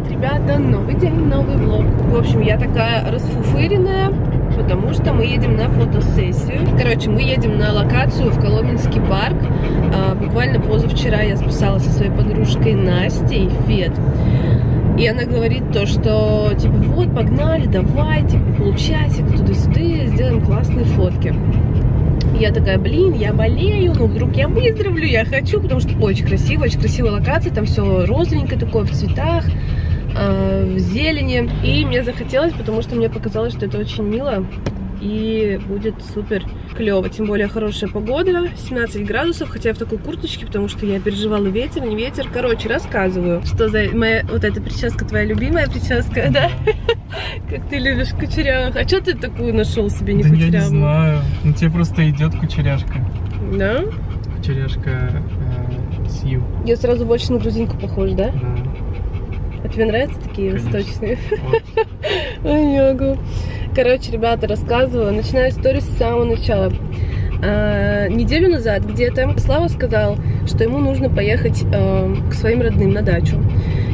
привет, ребята! Новый день, новый влог. В общем, я такая расфуфыренная, потому что мы едем на фотосессию. Короче, мы едем на локацию в Коломенский парк. А, буквально позавчера я списалась со своей подружкой Настей Фет. И она говорит то, что типа вот, погнали, давай, типа полчасика туда-сюда, сделаем классные фотки. Я такая, блин, я болею, но вдруг я выздоровлю, я хочу, потому что очень красиво, очень красивая локация, там все розовенькое такое, в цветах, э, в зелени. И мне захотелось, потому что мне показалось, что это очень мило и будет супер клево. Тем более хорошая погода, 17 градусов, хотя я в такой курточке, потому что я переживала ветер, не ветер. Короче, рассказываю, что за моя вот эта прическа твоя любимая прическа, да? Как ты любишь кучерявых. А что ты такую нашел себе не да кучерявую? я не знаю. Ну тебе просто идет кучеряшка. Да? Кучеряшка э, Сью. Я сразу больше на грузинку похож, да? Да. А тебе нравятся такие Конечно. восточные? Вот. Ой. Короче, ребята, рассказываю. Начинаю историю с самого начала. А, неделю назад где-то Слава сказал, что ему нужно поехать э, к своим родным на дачу.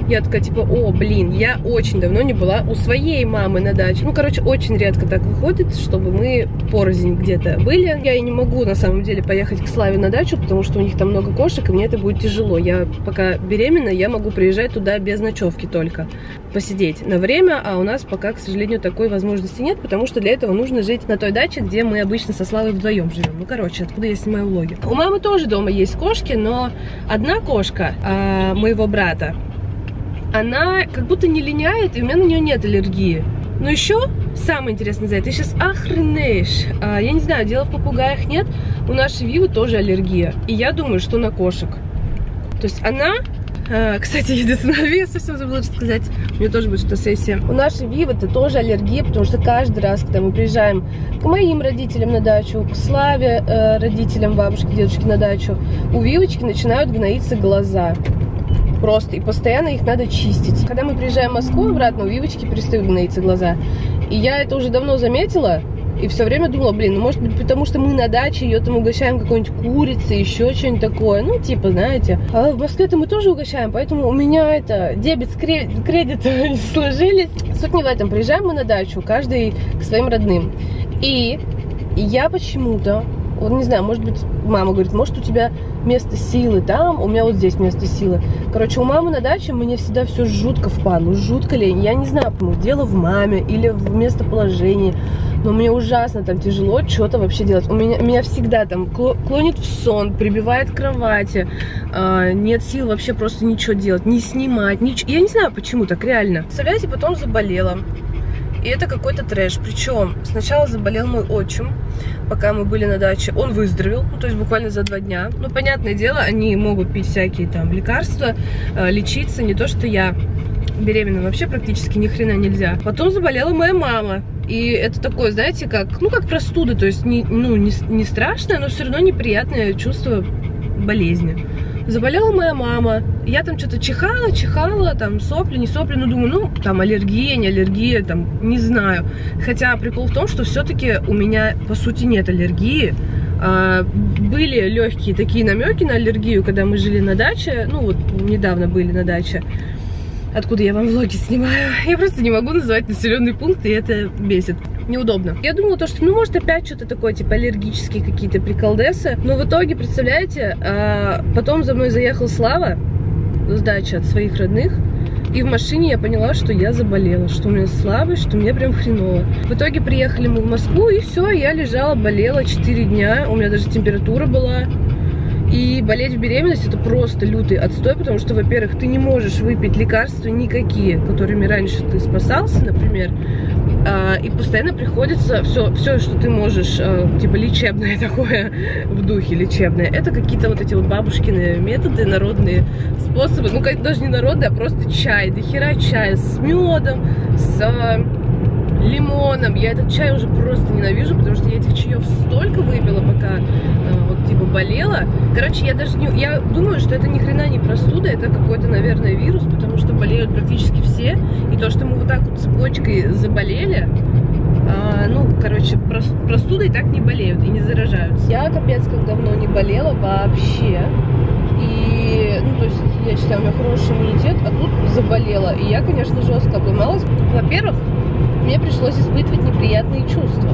Я такая, типа, о, блин, я очень давно не была у своей мамы на даче. Ну, короче, очень редко так выходит, чтобы мы порознь где-то были. Я и не могу, на самом деле, поехать к Славе на дачу, потому что у них там много кошек, и мне это будет тяжело. Я пока беременна, я могу приезжать туда без ночевки только. Посидеть на время, а у нас пока, к сожалению, такой возможности нет, потому что для этого нужно жить на той даче, где мы обычно со Славой вдвоем живем. Ну, короче, откуда я снимаю влоги. У мамы тоже дома есть кошки, но одна кошка а, моего брата, она как будто не линяет, и у меня на нее нет аллергии. Но еще самое интересное за это, ты сейчас охренеешь. А, я не знаю, дело в попугаях нет, у нашей Вивы тоже аллергия. И я думаю, что на кошек. То есть она а, кстати, единственное, я совсем забыла что сказать. У нее тоже будет фотосессия. У нашей Вивы это тоже аллергия, потому что каждый раз, когда мы приезжаем к моим родителям на дачу, к Славе, э, родителям бабушки, дедушки на дачу, у Вивочки начинают гноиться глаза. Просто. И постоянно их надо чистить. Когда мы приезжаем в Москву обратно, у Вивочки перестают гноиться глаза. И я это уже давно заметила. И все время думала, блин, ну может быть потому что мы на даче ее там угощаем какой-нибудь курицей, еще что-нибудь такое. Ну, типа, знаете. А в Москве-то мы тоже угощаем, поэтому у меня это дебет с кре- кредитом не сложились. Суть не в этом. Приезжаем мы на дачу, каждый к своим родным. И я почему-то, вот не знаю, может быть, мама говорит, может у тебя место силы там, у меня вот здесь место силы. Короче, у мамы на даче мне всегда все жутко впало. Ну, жутко ли? Я не знаю, ну, дело в маме или в местоположении. Но мне ужасно там тяжело что-то вообще делать. У меня, меня всегда там кло- клонит в сон, прибивает к кровати. а, нет сил вообще просто ничего делать, не снимать, ничего. Я не знаю, почему так реально. Представляете, потом заболела. И это какой-то трэш. Причем сначала заболел мой отчим, пока мы были на даче. Он выздоровел, ну, то есть буквально за два дня. Ну, понятное дело, они могут пить всякие там лекарства, э, лечиться, не то что я беременна вообще практически ни хрена нельзя. Потом заболела моя мама. И это такое, знаете, как, ну, как простуда, то есть, не, ну, не, не страшное, но все равно неприятное чувство болезни. Заболела моя мама, я там что-то чихала, чихала, там сопли, не сопли, ну думаю, ну там аллергия, не аллергия, там не знаю. Хотя прикол в том, что все-таки у меня по сути нет аллергии. А, были легкие такие намеки на аллергию, когда мы жили на даче, ну вот недавно были на даче откуда я вам влоги снимаю. Я просто не могу называть населенный пункт, и это бесит. Неудобно. Я думала то, что, ну, может, опять что-то такое, типа, аллергические какие-то приколдесы. Но в итоге, представляете, а, потом за мной заехал Слава с дачи от своих родных. И в машине я поняла, что я заболела, что у меня слабость, что мне прям хреново. В итоге приехали мы в Москву, и все, я лежала, болела 4 дня, у меня даже температура была. И болеть в беременность это просто лютый отстой, потому что, во-первых, ты не можешь выпить лекарства никакие, которыми раньше ты спасался, например, а, и постоянно приходится все, все, что ты можешь, а, типа лечебное такое, в духе лечебное, это какие-то вот эти вот бабушкины методы, народные способы, ну как даже не народные, а просто чай, до хера чая с медом, с лимоном. Я этот чай уже просто ненавижу, потому что я этих чаев столько выпила, пока э, вот типа болела. Короче, я даже не, я думаю, что это ни хрена не простуда, это какой-то, наверное, вирус, потому что болеют практически все. И то, что мы вот так вот цепочкой заболели, а, ну, короче, прос- простудой так не болеют и не заражаются. Я капец как давно не болела вообще. И, ну, то есть, я считаю, у меня хороший иммунитет, а тут болела. И я, конечно, жестко обломалась. Во-первых, мне пришлось испытывать неприятные чувства.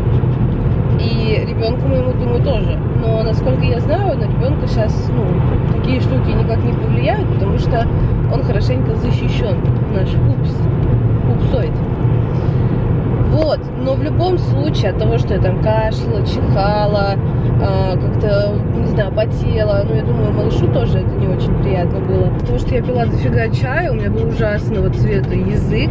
И ребенку моему, думаю, тоже. Но, насколько я знаю, на ребенка сейчас, ну, такие штуки никак не повлияют, потому что он хорошенько защищен, наш пупс, пупсоид. Вот, но в любом случае от того, что я там кашляла, чихала, э, как-то, не знаю, потела, ну, я думаю, малышу тоже это не очень приятно было. Потому что я пила дофига чая, у меня был ужасного цвета язык,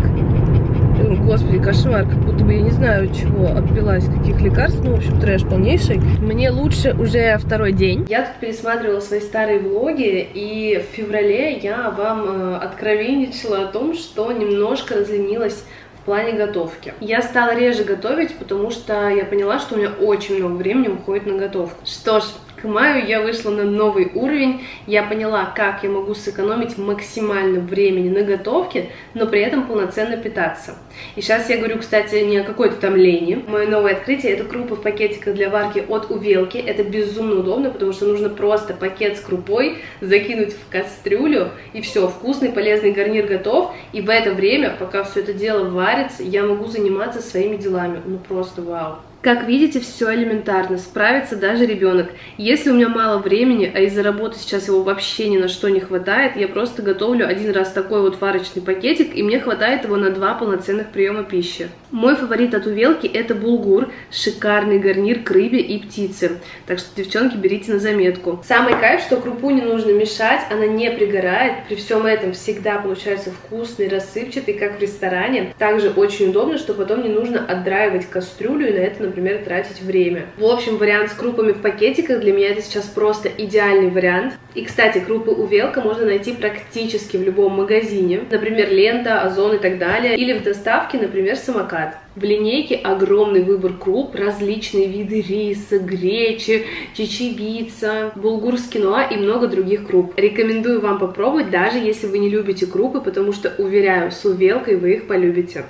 Господи, кошмар, как будто бы я не знаю чего обпилась, каких лекарств, ну, в общем, трэш полнейший. Мне лучше уже второй день. Я тут пересматривала свои старые влоги, и в феврале я вам э, откровенничала о том, что немножко разленилась в плане готовки. Я стала реже готовить, потому что я поняла, что у меня очень много времени уходит на готовку. Что ж, к маю я вышла на новый уровень, я поняла, как я могу сэкономить максимально времени на готовке, но при этом полноценно питаться. И сейчас я говорю, кстати, не о какой-то там лени. Мое новое открытие это крупы в пакетиках для варки от Увелки. Это безумно удобно, потому что нужно просто пакет с крупой закинуть в кастрюлю, и все, вкусный полезный гарнир готов. И в это время, пока все это дело варится, я могу заниматься своими делами. Ну просто вау. Как видите, все элементарно, справится даже ребенок. Если у меня мало времени, а из-за работы сейчас его вообще ни на что не хватает, я просто готовлю один раз такой вот варочный пакетик, и мне хватает его на два полноценных приема пищи. Мой фаворит от Увелки это булгур, шикарный гарнир к рыбе и птице. Так что, девчонки, берите на заметку. Самый кайф, что крупу не нужно мешать, она не пригорает. При всем этом всегда получается вкусный, рассыпчатый, как в ресторане. Также очень удобно, что потом не нужно отдраивать кастрюлю и на это, например, тратить время. В общем, вариант с крупами в пакетиках для меня это сейчас просто идеальный вариант. И, кстати, крупы Увелка можно найти практически в любом магазине. Например, Лента, Озон и так далее. Или в доставке, например, самокат самокат. В линейке огромный выбор круп, различные виды риса, гречи, чечевица, булгур с киноа и много других круп. Рекомендую вам попробовать, даже если вы не любите крупы, потому что, уверяю, с увелкой вы их полюбите.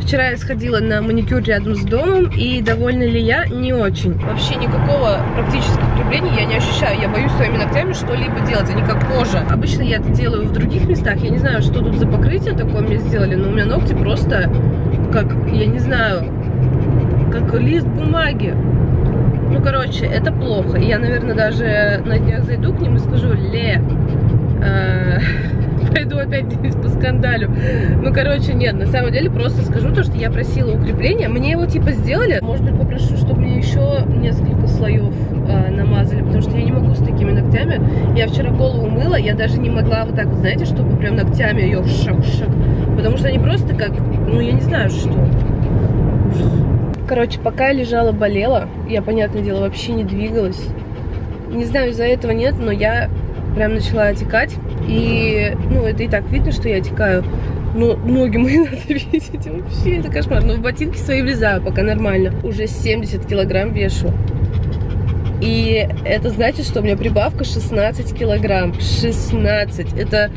Вчера я сходила на маникюр рядом с домом, и довольна ли я? Не очень. Вообще никакого практического крепления я не ощущаю. Я боюсь своими ногтями что-либо делать, они как кожа. Обычно я это делаю в других местах. Я не знаю, что тут за покрытие такое мне сделали, но у меня ногти просто как, я не знаю, как лист бумаги. Ну, короче, это плохо. Я, наверное, даже на днях зайду к ним и скажу, Ле, э, пойду опять по скандалю. Ну, короче, нет, на самом деле просто скажу то, что я просила укрепления. Мне его типа сделали. Может быть, попрошу, чтобы мне еще несколько слоев э, намазали, потому что я не могу с такими ногтями. Я вчера голову мыла, я даже не могла вот так, знаете, чтобы прям ногтями ее шак-шак. Потому что они просто как, ну, я не знаю, что. Короче, пока я лежала, болела, я, понятное дело, вообще не двигалась. Не знаю, из-за этого нет, но я прям начала отекать. И, ну, это и так видно, что я отекаю. Но ноги мои надо видеть, вообще это кошмар. Но в ботинки свои влезаю пока нормально. Уже 70 килограмм вешу. И это значит, что у меня прибавка 16 килограмм. 16. Это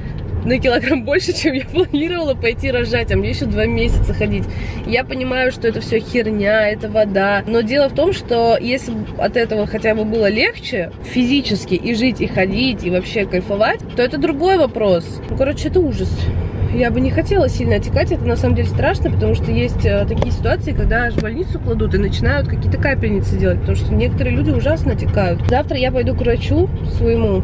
на килограмм больше, чем я планировала пойти рожать, а мне еще два месяца ходить. Я понимаю, что это все херня, это вода. Но дело в том, что если от этого хотя бы было легче физически и жить, и ходить, и вообще кайфовать, то это другой вопрос. Ну, короче, это ужас. Я бы не хотела сильно отекать, это на самом деле страшно, потому что есть э, такие ситуации, когда аж в больницу кладут и начинают какие-то капельницы делать, потому что некоторые люди ужасно отекают. Завтра я пойду к врачу своему,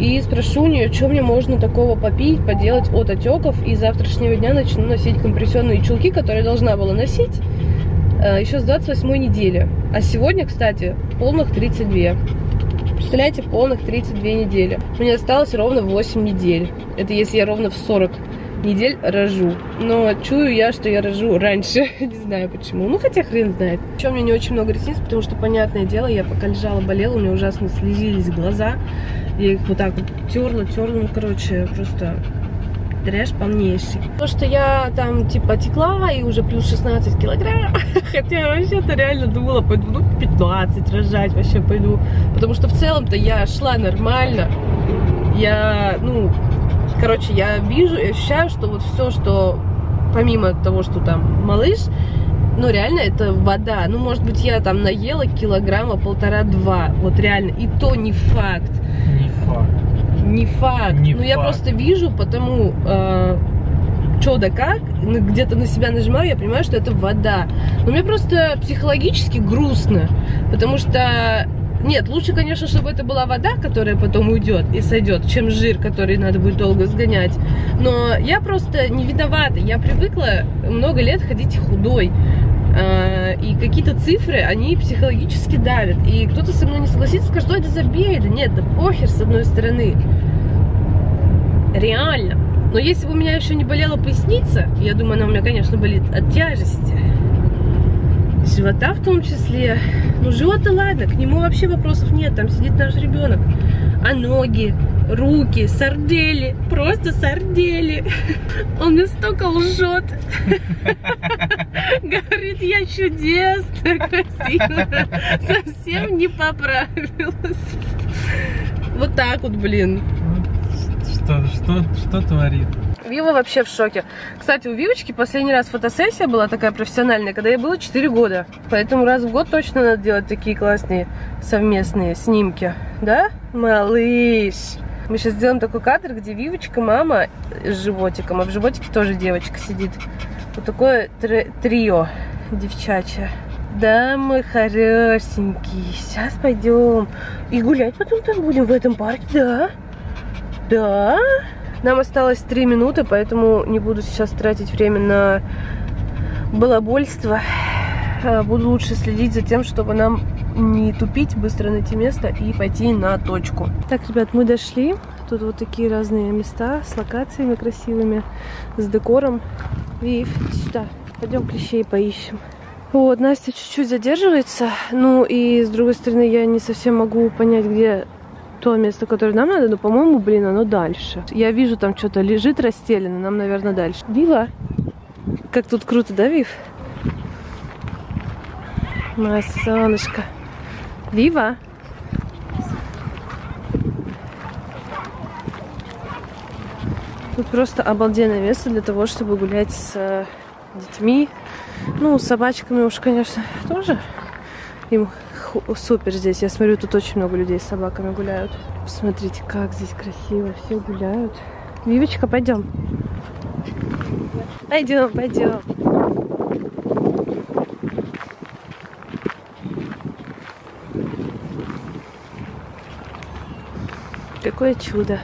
и спрошу у нее, что мне можно такого попить, поделать от отеков. И завтрашнего дня начну носить компрессионные чулки, которые должна была носить э, еще с 28 недели. А сегодня, кстати, полных 32. Представляете, полных 32 недели. Мне осталось ровно 8 недель. Это если я ровно в 40 недель рожу. Но чую я, что я рожу раньше. не знаю почему. Ну, хотя хрен знает. Еще у меня не очень много ресниц, потому что, понятное дело, я пока лежала, болела, у меня ужасно слезились глаза. Я их вот так вот терла, терла, ну, короче, просто трэш полнейший. То, что я там, типа, текла и уже плюс 16 килограмм, хотя вообще-то реально думала, пойду, ну, 15 рожать вообще пойду, потому что в целом-то я шла нормально, я, ну, короче, я вижу и ощущаю, что вот все, что помимо того, что там малыш, ну, реально, это вода. Ну, может быть, я там наела килограмма полтора-два. Вот реально. И то не факт. Не факт. Не факт. Не ну, я факт. просто вижу, потому... Э, что да как, ну, где-то на себя нажимаю, я понимаю, что это вода. Но мне просто психологически грустно, потому что нет, лучше, конечно, чтобы это была вода, которая потом уйдет и сойдет, чем жир, который надо будет долго сгонять. Но я просто не виновата. Я привыкла много лет ходить худой. А, и какие-то цифры, они психологически давят. И кто-то со мной не согласится, скажет, что это забей. Да нет, да похер с одной стороны. Реально. Но если бы у меня еще не болела поясница, я думаю, она у меня, конечно, болит от тяжести, живота в том числе. Ну, живот-то ладно, к нему вообще вопросов нет, там сидит наш ребенок. А ноги, руки, сардели, просто сардели. Он мне столько лжет. Говорит, я чудесно, красиво, совсем не поправилась. Вот так вот, блин. Что, что, что творит? Вива вообще в шоке. Кстати, у Вивочки последний раз фотосессия была такая профессиональная, когда ей было 4 года. Поэтому раз в год точно надо делать такие классные совместные снимки. Да, малыш? Мы сейчас сделаем такой кадр, где Вивочка, мама с животиком, а в животике тоже девочка сидит. Вот такое трио девчачье. Да, мы хорошенькие. Сейчас пойдем. И гулять потом там будем в этом парке, да? Да? Нам осталось 3 минуты, поэтому не буду сейчас тратить время на балабольство. А, буду лучше следить за тем, чтобы нам не тупить, быстро найти место и пойти на точку. Так, ребят, мы дошли. Тут вот такие разные места с локациями красивыми, с декором. Вив, сюда. Пойдем клещей поищем. Вот, Настя чуть-чуть задерживается. Ну и с другой стороны, я не совсем могу понять, где то место, которое нам надо, но, по-моему, блин, оно дальше. Я вижу, там что-то лежит расстелено, нам, наверное, дальше. Вива! Как тут круто, да, Вив? Моя солнышко. Вива! Тут просто обалденное место для того, чтобы гулять с э, детьми. Ну, с собачками уж, конечно, тоже. Им супер здесь. Я смотрю, тут очень много людей с собаками гуляют. Посмотрите, как здесь красиво. Все гуляют. Вивочка, пойдем. Пойдем, пойдем. Какое чудо.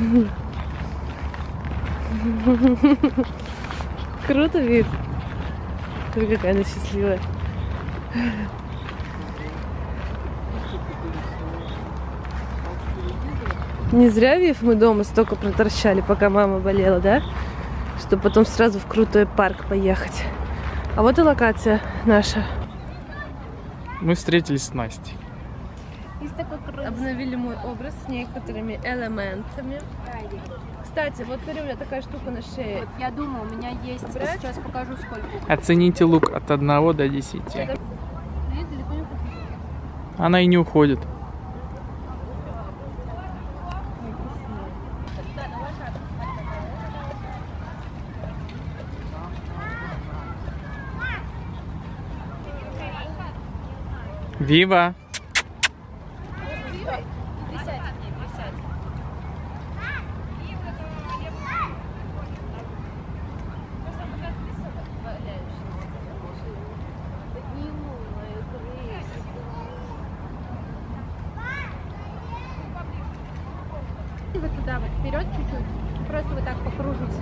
Круто, Вив. Ой, какая она счастливая. Не зря, Вив, мы дома столько проторчали, пока мама болела, да? Чтобы потом сразу в крутой парк поехать. А вот и локация наша. Мы встретились с Настей. Обновили мой образ с некоторыми элементами. Кстати, вот смотри, у меня такая штука на шее. Вот, я думаю, у меня есть. Брать? Сейчас покажу, сколько. Оцените лук от 1 до 10. Она и не уходит. Вива! Вот туда вот, вперед чуть-чуть. Просто вот так покружить.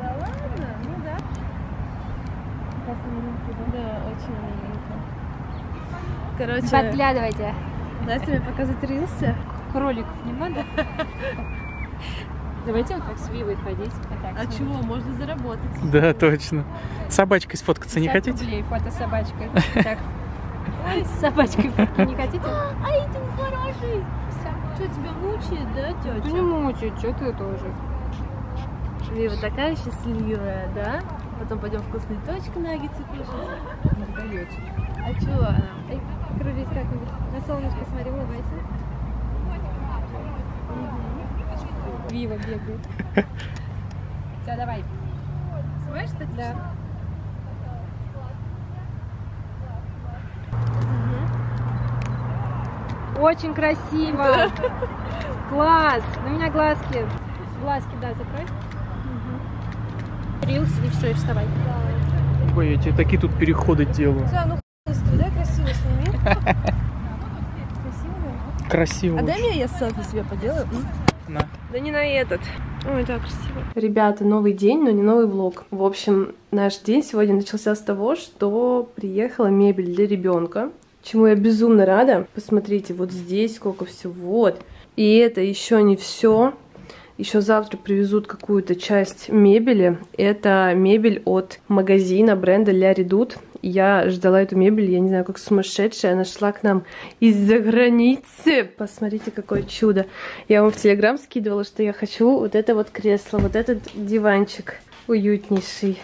Да ладно? Ну да. Да, очень миленько. Короче, Подглядывайте. Настя мне показывает рилсы. Кроликов не надо. Давайте вот так с Вивой ходить. Вот А чего? Можно заработать. Да, точно. Собачкой сфоткаться не 50 хотите? рублей фото с собачкой. Так. Ой, с собачкой фотки не хотите? Ай, ты хороший. Что, тебя мучает, да, Ты не тетя? мучай, что ты тоже. Вива такая счастливая, да? Потом пойдем вкусные точки наггетсы кушать. Не даете. А чего она? Эй, кружись как-нибудь. На солнышко смотри, улыбайся. Вива бегает. Все, давай. Снимаешь, кстати? Да. Очень красиво. Класс. На меня глазки. Глазки, да, закрой. Рилс и все, и вставай. Ой, я тебе такие тут переходы делаю. Да, ну хуй, да, красиво сними. Красиво. А дай мне я селфи себе поделаю. На. Да не на этот. Ой, так красиво. Ребята, новый день, но не новый влог. В общем, наш день сегодня начался с того, что приехала мебель для ребенка, чему я безумно рада. Посмотрите, вот здесь сколько всего. Вот. И это еще не все. Еще завтра привезут какую-то часть мебели. Это мебель от магазина бренда Ля Редут. Я ждала эту мебель, я не знаю, как сумасшедшая. Она шла к нам из-за границы. Посмотрите, какое чудо. Я вам в Телеграм скидывала, что я хочу вот это вот кресло, вот этот диванчик уютнейший.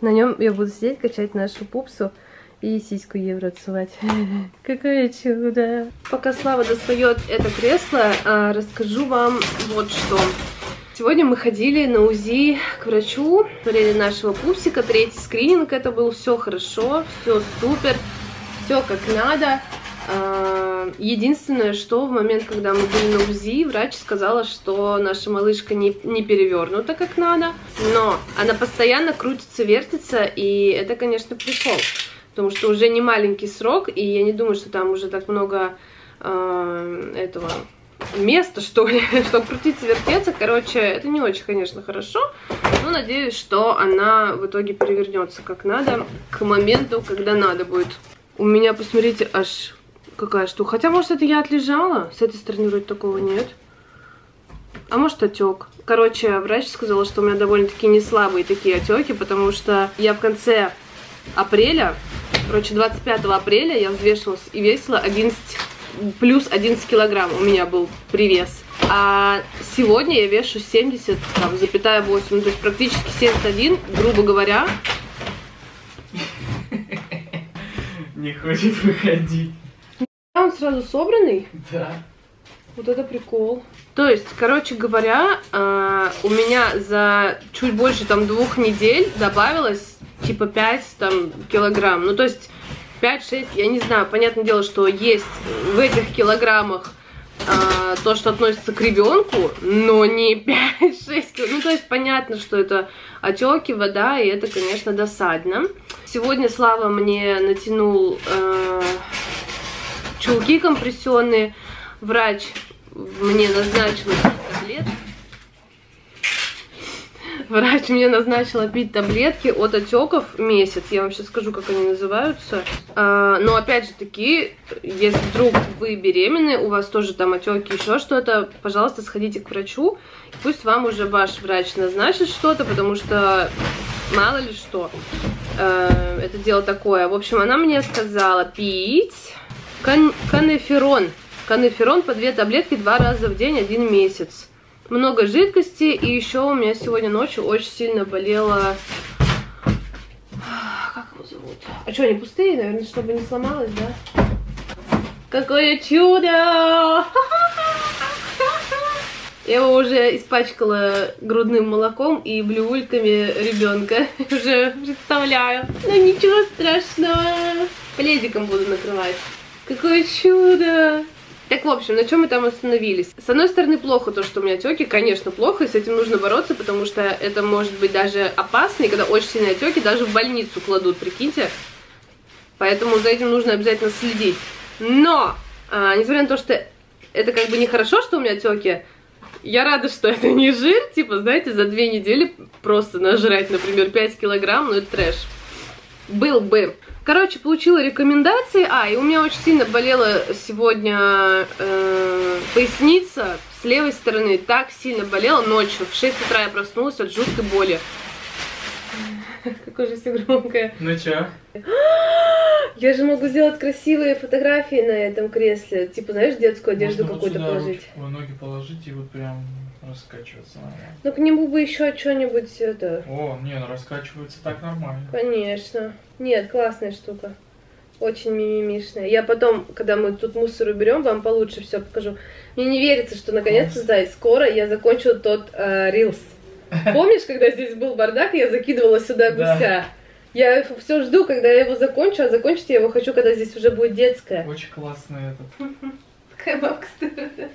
На нем я буду сидеть, качать нашу пупсу и сиську евро отсылать. Какое чудо. Пока Слава достает это кресло, а, расскажу вам вот что. Сегодня мы ходили на УЗИ к врачу, смотрели нашего пупсика, третий скрининг это был, все хорошо, все супер, все как надо. А, Единственное, что в момент, когда мы были на УЗИ, врач сказала, что наша малышка не, не перевернута как надо, но она постоянно крутится, вертится, и это, конечно, прикол, потому что уже не маленький срок, и я не думаю, что там уже так много а, этого места, что ли, чтобы крутиться, вертеться. Короче, это не очень, конечно, хорошо, но надеюсь, что она в итоге перевернется как надо к моменту, когда надо будет. У меня, посмотрите, аж какая штука. Хотя, может, это я отлежала? С этой стороны вроде такого нет. А может, отек. Короче, врач сказала, что у меня довольно-таки не слабые такие отеки, потому что я в конце апреля, короче, 25 апреля я взвешивалась и весила 11, плюс 11 килограмм у меня был привес. А сегодня я вешу 70, там, запятая 8, ну, то есть практически 71, грубо говоря. Не хочет выходить. Он сразу собранный. Да. Вот это прикол. То есть, короче говоря, э, у меня за чуть больше там двух недель добавилось типа 5 там килограмм. Ну, то есть 5-6, я не знаю, понятное дело, что есть в этих килограммах э, то, что относится к ребенку, но не 5-6 килограмм. Ну, то есть понятно, что это отеки, вода, и это, конечно, досадно. Сегодня Слава мне натянул э, чулки компрессионные. Врач мне назначила пить таблетки. Врач мне назначила пить таблетки от отеков месяц. Я вам сейчас скажу, как они называются. А, но опять же таки, если вдруг вы беременны, у вас тоже там отеки, еще что-то, пожалуйста, сходите к врачу. Пусть вам уже ваш врач назначит что-то, потому что мало ли что. А, это дело такое. В общем, она мне сказала пить кан канеферон. Канеферон по две таблетки два раза в день, один месяц. Много жидкости, и еще у меня сегодня ночью очень сильно болело... Как его зовут? А что, они пустые, наверное, чтобы не сломалось, да? Какое чудо! Я его уже испачкала грудным молоком и блювульками ребенка. Уже представляю. Но ничего страшного. Пледиком буду накрывать. Какое чудо! Так, в общем, на чем мы там остановились? С одной стороны, плохо то, что у меня отеки, конечно, плохо, и с этим нужно бороться, потому что это может быть даже опасно, и когда очень сильные отеки, даже в больницу кладут, прикиньте. Поэтому за этим нужно обязательно следить. Но, а, несмотря на то, что это как бы нехорошо, что у меня отеки, я рада, что это не жир, типа, знаете, за две недели просто нажрать, например, 5 килограмм, ну это трэш. Был бы. Короче, получила рекомендации. А, и у меня очень сильно болела сегодня э, поясница с левой стороны. Так сильно болела ночью. В 6 утра я проснулась от жуткой боли. Какое же все громкое. Ну чё? Я же могу сделать красивые фотографии на этом кресле. Типа, знаешь, детскую одежду какую-то положить. Вот, ноги положить и вот прям раскачиваться нормально. Ну, к нему бы еще что-нибудь это. О, не, ну раскачивается так нормально. Конечно. Нет, классная штука. Очень мимимишная. Я потом, когда мы тут мусор уберем, вам получше все покажу. Мне не верится, что наконец-то, Зай, скоро я закончу тот э, рилс. Помнишь, когда здесь был бардак, я закидывала сюда Да. гуся? Я все жду, когда я его закончу, а закончить я его хочу, когда здесь уже будет детская. Очень классный этот. Какая бабка старая.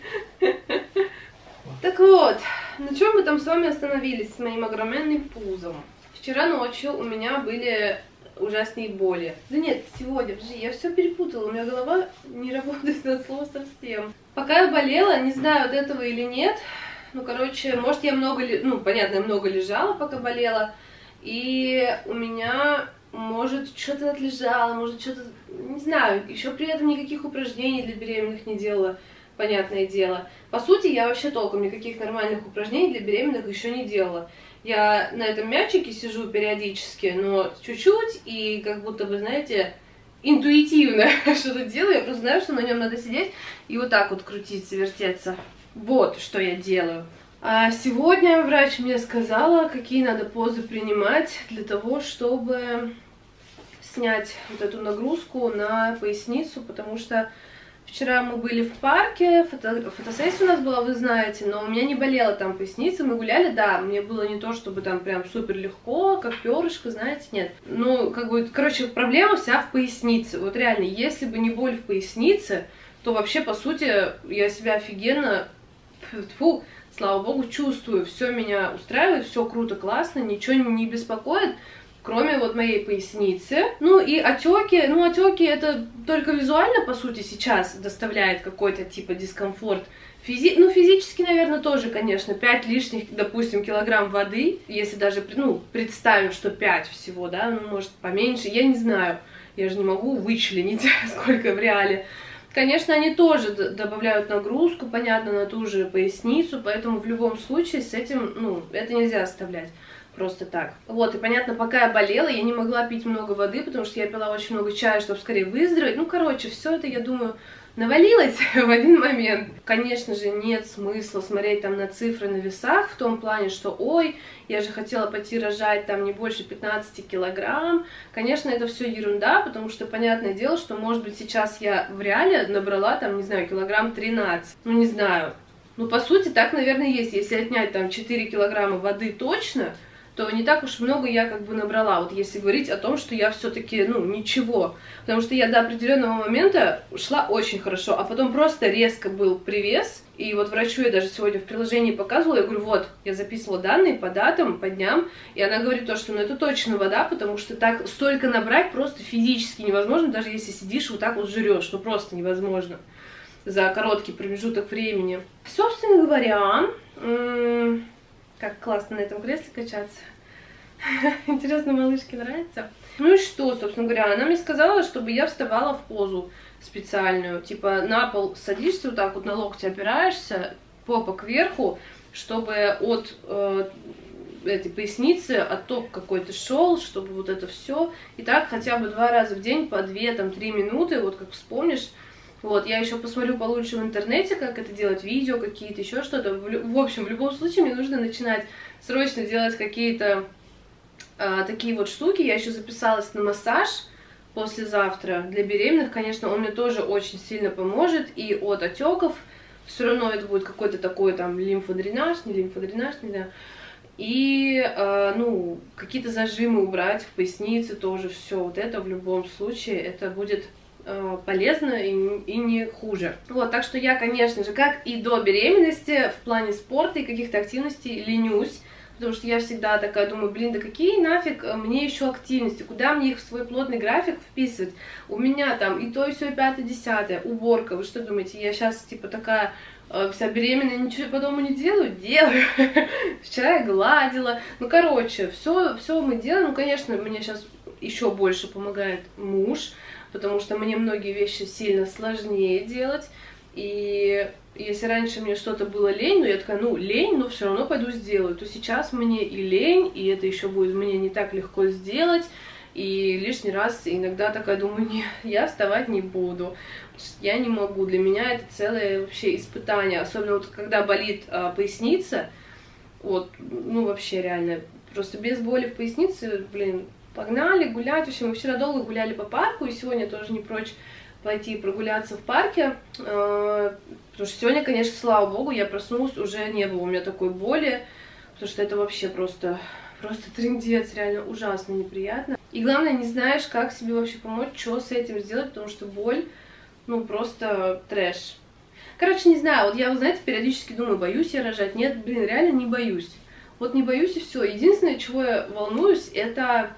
Так вот, на чем мы там с вами остановились с моим огроменным пузом? Вчера ночью у меня были ужасные боли. Да нет, сегодня, подожди, я все перепутала, у меня голова не работает на слово совсем. Пока я болела, не знаю, от этого или нет, ну, короче, может, я много, ну, понятно, я много лежала, пока болела, и у меня, может, что-то отлежало, может, что-то, не знаю, еще при этом никаких упражнений для беременных не делала, понятное дело. По сути, я вообще толком никаких нормальных упражнений для беременных еще не делала. Я на этом мячике сижу периодически, но чуть-чуть, и как будто бы, знаете, интуитивно что-то делаю. Я просто знаю, что на нем надо сидеть и вот так вот крутиться, вертеться. Вот что я делаю. А сегодня врач мне сказала, какие надо позы принимать для того, чтобы снять вот эту нагрузку на поясницу, потому что Вчера мы были в парке, фото, фотосессия у нас была, вы знаете, но у меня не болела там поясница, мы гуляли, да, мне было не то, чтобы там прям супер легко, как перышко, знаете, нет. Ну, как бы, короче, проблема вся в пояснице, вот реально, если бы не боль в пояснице, то вообще, по сути, я себя офигенно, фу, слава богу, чувствую, все меня устраивает, все круто, классно, ничего не беспокоит, кроме вот моей поясницы. Ну и отеки, ну отеки это только визуально, по сути, сейчас доставляет какой-то типа дискомфорт. Физи... Ну, физически, наверное, тоже, конечно, 5 лишних, допустим, килограмм воды, если даже, ну, представим, что 5 всего, да, ну, может, поменьше, я не знаю, я же не могу вычленить, сколько в реале. Конечно, они тоже добавляют нагрузку, понятно, на ту же поясницу, поэтому в любом случае с этим, ну, это нельзя оставлять просто так. Вот, и понятно, пока я болела, я не могла пить много воды, потому что я пила очень много чая, чтобы скорее выздороветь. Ну, короче, все это, я думаю, навалилось в один момент. Конечно же, нет смысла смотреть там на цифры на весах, в том плане, что, ой, я же хотела пойти рожать там не больше 15 килограмм. Конечно, это все ерунда, потому что, понятное дело, что, может быть, сейчас я в реале набрала там, не знаю, килограмм 13. Ну, не знаю. Ну, по сути, так, наверное, есть. Если отнять там 4 килограмма воды точно, то не так уж много я как бы набрала, вот если говорить о том, что я все-таки, ну, ничего. Потому что я до определенного момента шла очень хорошо, а потом просто резко был привес, и вот врачу я даже сегодня в приложении показывала, я говорю, вот, я записывала данные по датам, по дням, и она говорит то, что ну это точно вода, потому что так столько набрать просто физически невозможно, даже если сидишь вот так вот жрешь, ну просто невозможно за короткий промежуток времени. Собственно говоря, как классно на этом кресле качаться. Интересно, малышке нравится? Ну и что, собственно говоря, она мне сказала, чтобы я вставала в позу специальную. Типа на пол садишься вот так вот на локти опираешься, попа кверху, чтобы от э, этой поясницы отток какой-то шел, чтобы вот это все. И так хотя бы два раза в день по две, там, три минуты, вот как вспомнишь, вот, я еще посмотрю получше в интернете, как это делать, видео какие-то, еще что-то. В, общем, в любом случае мне нужно начинать срочно делать какие-то а, такие вот штуки. Я еще записалась на массаж послезавтра для беременных. Конечно, он мне тоже очень сильно поможет и от отеков. Все равно это будет какой-то такой там лимфодренаж, не лимфодренаж, не знаю. И, э, ну, какие-то зажимы убрать в пояснице тоже, все вот это в любом случае, это будет Э, полезно и, и не хуже. Вот, так что я, конечно же, как и до беременности, в плане спорта и каких-то активностей ленюсь, потому что я всегда такая думаю, блин, да какие нафиг мне еще активности, куда мне их в свой плотный график вписывать? У меня там и то, и все, и пятое, десятое, уборка, вы что думаете, я сейчас, типа, такая э, вся беременная, ничего по дому не делаю? Делаю. Вчера я гладила. Ну, короче, все, все мы делаем. Ну, конечно, мне сейчас еще больше помогает муж потому что мне многие вещи сильно сложнее делать. И если раньше мне что-то было лень, ну я такая, ну лень, но все равно пойду сделаю, то сейчас мне и лень, и это еще будет мне не так легко сделать. И лишний раз иногда такая думаю, не, я вставать не буду. Я не могу. Для меня это целое вообще испытание. Особенно вот когда болит а, поясница. Вот, ну вообще реально. Просто без боли в пояснице, блин, погнали гулять. В общем, мы вчера долго гуляли по парку, и сегодня тоже не прочь пойти прогуляться в парке. Э, потому что сегодня, конечно, слава богу, я проснулась, уже не было у меня такой боли, потому что это вообще просто, просто трендец, реально ужасно неприятно. И главное, не знаешь, как себе вообще помочь, что с этим сделать, потому что боль, ну, просто трэш. Короче, не знаю, вот я, вы знаете, периодически думаю, боюсь я рожать. Нет, блин, реально не боюсь. Вот не боюсь и все. Единственное, чего я волнуюсь, это,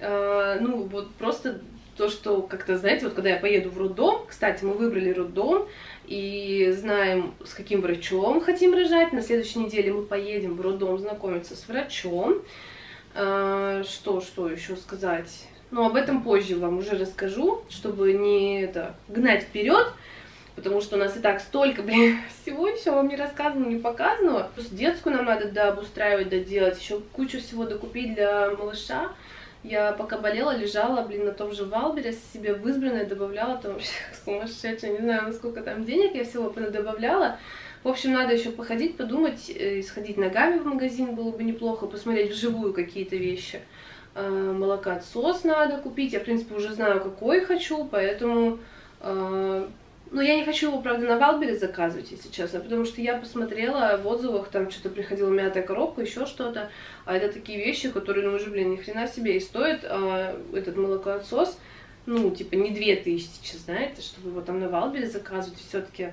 э, ну, вот просто то, что как-то, знаете, вот когда я поеду в роддом, кстати, мы выбрали роддом, и знаем, с каким врачом хотим рожать. На следующей неделе мы поедем в роддом знакомиться с врачом. А, что, что еще сказать? Ну, об этом позже вам уже расскажу, чтобы не это, гнать вперед, потому что у нас и так столько, блин, всего еще вам не рассказано, не показано. Плюс детскую нам надо, да, обустраивать, да, делать, еще кучу всего докупить для малыша. Я пока болела, лежала, блин, на том же Валбере себе в избранное добавляла, там вообще сумасшедшая, не знаю, насколько там денег я всего добавляла. В общем, надо еще походить, подумать, э, сходить ногами в магазин было бы неплохо, посмотреть вживую какие-то вещи. Э, молока отсос надо купить, я, в принципе, уже знаю, какой хочу, поэтому но я не хочу его, правда, на Валбере заказывать, если честно, потому что я посмотрела в отзывах, там что-то приходила мятая коробка, еще что-то, а это такие вещи, которые, ну уже, блин, ни хрена себе. И стоит а, этот молокоотсос, ну, типа, не две тысячи, знаете, чтобы его там на Валбере заказывать, все-таки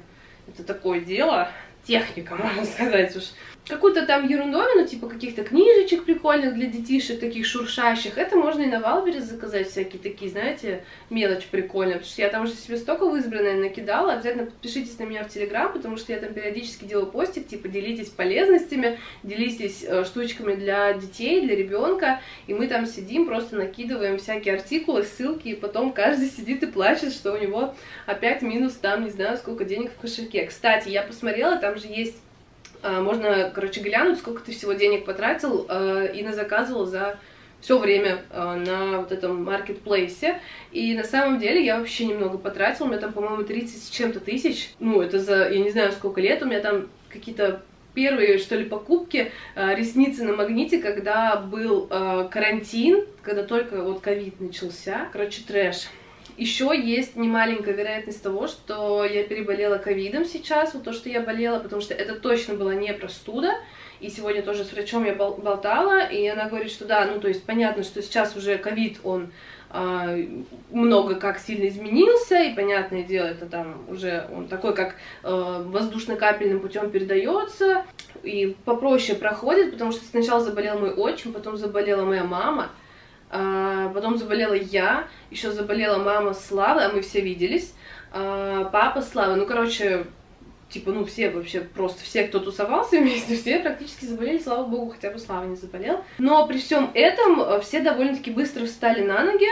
это такое дело, техника, можно сказать уж. Какую-то там ерундовину, типа каких-то книжечек прикольных для детишек, таких шуршащих, это можно и на Валбере заказать, всякие такие, знаете, мелочь прикольная, потому что я там уже себе столько в избранное накидала, обязательно подпишитесь на меня в Телеграм, потому что я там периодически делаю постик, типа делитесь полезностями, делитесь э, штучками для детей, для ребенка, и мы там сидим, просто накидываем всякие артикулы, ссылки, и потом каждый сидит и плачет, что у него опять минус там, не знаю, сколько денег в кошельке. Кстати, я посмотрела, там же есть можно, короче, глянуть, сколько ты всего денег потратил а, и назаказывал за все время а, на вот этом маркетплейсе. И на самом деле я вообще немного потратила. У меня там, по-моему, 30 с чем-то тысяч. Ну, это за, я не знаю, сколько лет. У меня там какие-то первые, что ли, покупки ресницы на магните, когда был карантин, когда только вот ковид начался. Короче, трэш. Еще есть немаленькая вероятность того, что я переболела ковидом сейчас, вот то, что я болела, потому что это точно была не простуда. И сегодня тоже с врачом я болтала, и она говорит, что да, ну то есть понятно, что сейчас уже ковид, он э, много как сильно изменился, и понятное дело, это там уже он такой, как э, воздушно-капельным путем передается, и попроще проходит, потому что сначала заболел мой отчим, потом заболела моя мама, а, потом заболела я, еще заболела мама Славы, а мы все виделись, а, папа Славы, ну, короче, типа, ну, все вообще, просто все, кто тусовался вместе, все практически заболели, слава богу, хотя бы Слава не заболел. Но при всем этом э, все довольно-таки быстро встали на ноги,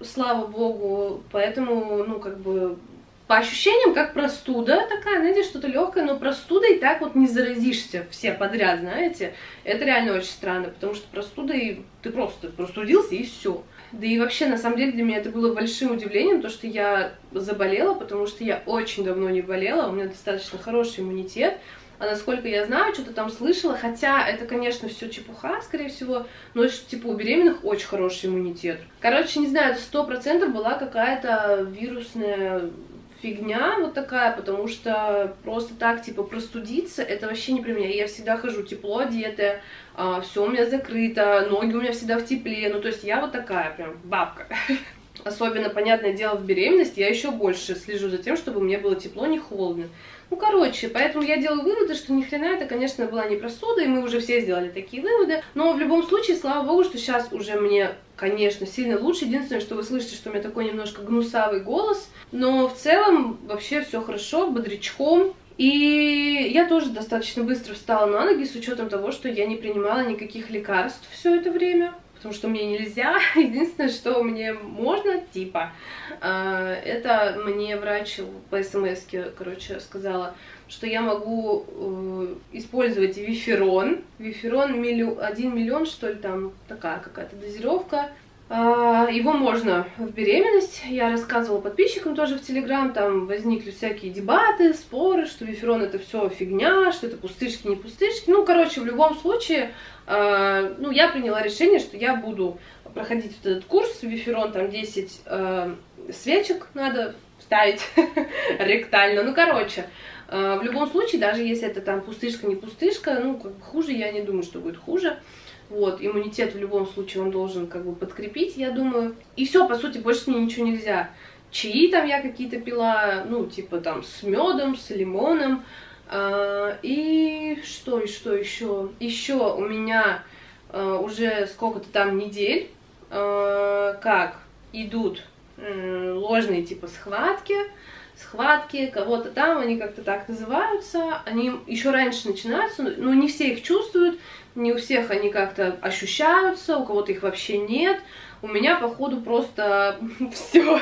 слава богу, поэтому, ну, как бы, по ощущениям, как простуда такая, знаете, что-то легкое, но простудой так вот не заразишься все подряд, знаете. Это реально очень странно, потому что простудой ты просто простудился и все. Да и вообще, на самом деле, для меня это было большим удивлением, то, что я заболела, потому что я очень давно не болела, у меня достаточно хороший иммунитет, а насколько я знаю, что-то там слышала, хотя это, конечно, все чепуха, скорее всего, но типа у беременных очень хороший иммунитет. Короче, не знаю, это сто процентов была какая-то вирусная фигня вот такая, потому что просто так, типа, простудиться, это вообще не про меня. Я всегда хожу тепло одетая, все у меня закрыто, ноги у меня всегда в тепле, ну, то есть я вот такая прям бабка. Особенно, понятное дело, в беременности я еще больше слежу за тем, чтобы мне было тепло, не холодно. Ну, короче, поэтому я делаю выводы, что ни хрена это, конечно, была не простуда, и мы уже все сделали такие выводы. Но в любом случае, слава богу, что сейчас уже мне, конечно, сильно лучше. Единственное, что вы слышите, что у меня такой немножко гнусавый голос. Но в целом вообще все хорошо, бодрячком. И я тоже достаточно быстро встала на ноги с учетом того, что я не принимала никаких лекарств все это время потому что мне нельзя. Единственное, что мне можно, типа, а, это мне врач по смс короче, сказала, что я могу э, использовать виферон. Виферон миллион, 1 миллион, что ли, там такая какая-то дозировка. А, его можно в беременность. Я рассказывала подписчикам тоже в Телеграм, там возникли всякие дебаты, споры, что виферон это все фигня, что это пустышки, не пустышки. Ну, короче, в любом случае, а, ну, я приняла решение, что я буду проходить вот этот курс, виферон, там 10 а, свечек надо ставить ректально. Ну, короче, в любом случае, даже если это там пустышка, не пустышка, ну, как хуже, я не думаю, что будет хуже. Вот, иммунитет в любом случае он должен как бы подкрепить, я думаю. И все, по сути, больше мне ничего нельзя. чаи там я какие-то пила, ну, типа там с медом, с лимоном. А, и что, и что еще? Еще у меня а, уже сколько-то там недель, а, как идут ложные типа схватки, схватки кого-то там, они как-то так называются, они еще раньше начинаются, но не все их чувствуют, не у всех они как-то ощущаются, у кого-то их вообще нет, у меня, походу, просто все,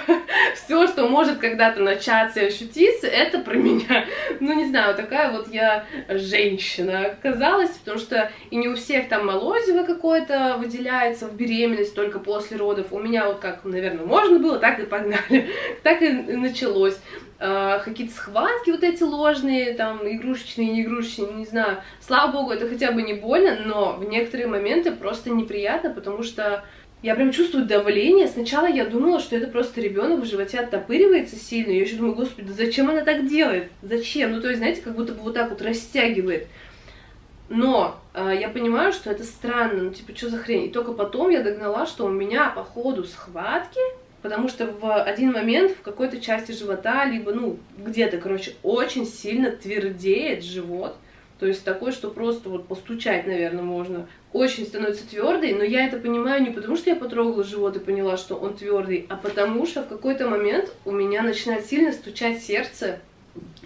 все, что может когда-то начаться и ощутиться, это про меня. Ну, не знаю, такая вот я женщина оказалась, потому что и не у всех там молозиво какое-то выделяется в беременность только после родов. У меня вот как, наверное, можно было, так и погнали. Так и началось а, какие-то схватки вот эти ложные, там, игрушечные, не игрушечные, не знаю. Слава богу, это хотя бы не больно, но в некоторые моменты просто неприятно, потому что я прям чувствую давление. Сначала я думала, что это просто ребенок в животе оттопыривается сильно. Я еще думаю, господи, да зачем она так делает? Зачем? Ну, то есть, знаете, как будто бы вот так вот растягивает. Но э, я понимаю, что это странно, ну, типа, что за хрень? И только потом я догнала, что у меня по ходу схватки, потому что в один момент в какой-то части живота, либо, ну, где-то, короче, очень сильно твердеет живот. То есть такой, что просто вот постучать, наверное, можно. Очень становится твердый, но я это понимаю не потому, что я потрогала живот и поняла, что он твердый, а потому что в какой-то момент у меня начинает сильно стучать сердце,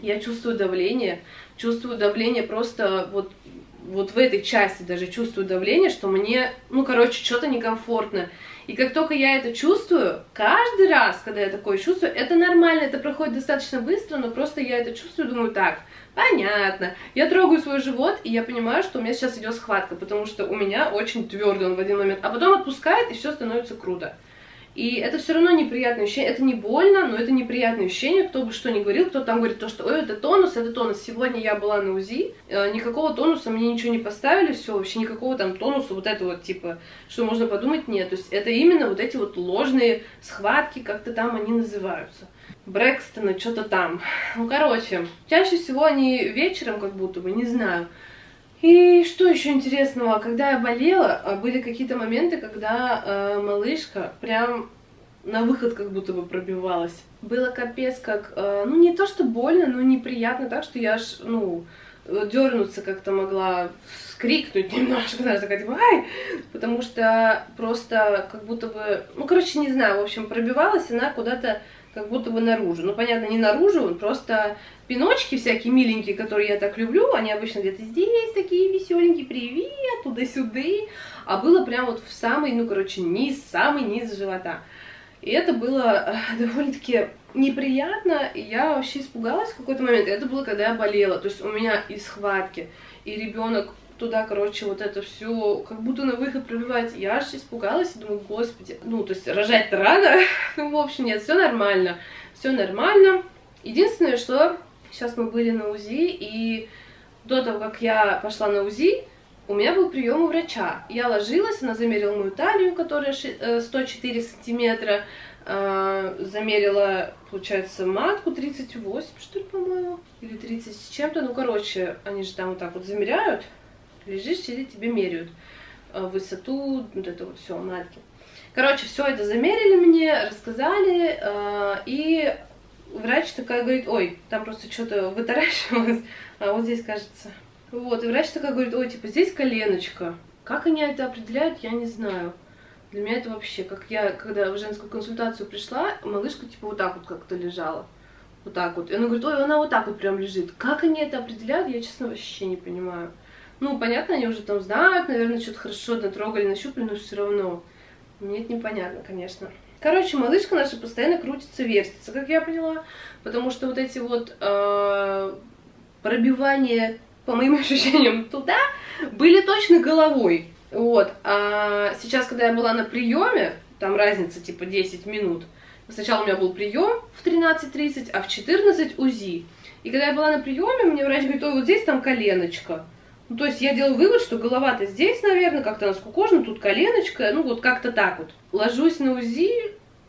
я чувствую давление, чувствую давление просто вот вот в этой части даже чувствую давление, что мне, ну, короче, что-то некомфортно. И как только я это чувствую, каждый раз, когда я такое чувствую, это нормально, это проходит достаточно быстро, но просто я это чувствую, думаю, так, понятно. Я трогаю свой живот, и я понимаю, что у меня сейчас идет схватка, потому что у меня очень твердый он в один момент, а потом отпускает, и все становится круто. И это все равно неприятное ощущение, это не больно, но это неприятное ощущение, кто бы что ни говорил, кто там говорит то, что ой, это тонус, это тонус. Сегодня я была на УЗИ, э, никакого тонуса мне ничего не поставили, все, вообще никакого там тонуса, вот этого вот типа, что можно подумать, нет. То есть это именно вот эти вот ложные схватки, как-то там они называются. Брэкстона, что-то там. Ну, короче, чаще всего они вечером как будто бы, не знаю. И что еще интересного, когда я болела, а, были какие-то моменты, когда э, малышка прям на выход как будто бы пробивалась. Было капец как, э, ну не то что больно, но неприятно так, что я аж, ну, дернуться как-то могла, скрикнуть немножко, даже такая, типа, ай, потому что просто как будто бы, ну, короче, не знаю, в общем, пробивалась она куда-то как будто бы наружу. Ну, понятно, не наружу, просто пиночки всякие миленькие, которые я так люблю, они обычно где-то здесь такие веселенькие, привет, туда-сюда. А было прям вот в самый, ну, короче, низ, самый низ живота. И это было э, довольно-таки неприятно, и я вообще испугалась в какой-то момент. Это было, когда я болела, то есть у меня и схватки, и ребенок туда, короче, вот это все, как будто на выход пробивать. Я аж испугалась и думаю, господи, ну, то есть рожать-то рано. ну, в общем, нет, все нормально, все нормально. Единственное, что сейчас мы были на УЗИ, и до того, как я пошла на УЗИ, у меня был прием у врача. Я ложилась, она замерила мою талию, которая 104 э, сантиметра, э, замерила, получается, матку 38, что ли, по-моему, или 30 с чем-то. Ну, короче, они же там вот так вот замеряют, лежишь или тебе меряют э, высоту, вот это вот все, матки. Короче, все это замерили мне, рассказали, э, и врач такая говорит, ой, там просто что-то вытаращивалось, а вот здесь, кажется. Вот, и врач такая говорит, ой, типа, здесь коленочка. Как они это определяют, я не знаю. Для меня это вообще, как я, когда в женскую консультацию пришла, малышка, типа, вот так вот как-то лежала. Вот так вот. И она говорит, ой, она вот так вот прям лежит. Как они это определяют, я, честно, вообще не понимаю. Ну, понятно, они уже там знают, наверное, что-то хорошо натрогали, нащупали, но все равно. Мне это непонятно, конечно. Короче, малышка наша постоянно крутится, вертится, как я поняла, потому что вот эти вот э, пробивания, по моим ощущениям, туда были точно головой. Вот. А сейчас, когда я была на приеме, там разница типа 10 минут. Сначала у меня был прием в 13.30, а в 14 УЗИ. И когда я была на приеме, мне врач говорит, ой, вот здесь там коленочка. Ну, то есть я делаю вывод, что голова-то здесь, наверное, как-то она скукожена, тут коленочка, ну, вот как-то так вот. Ложусь на УЗИ,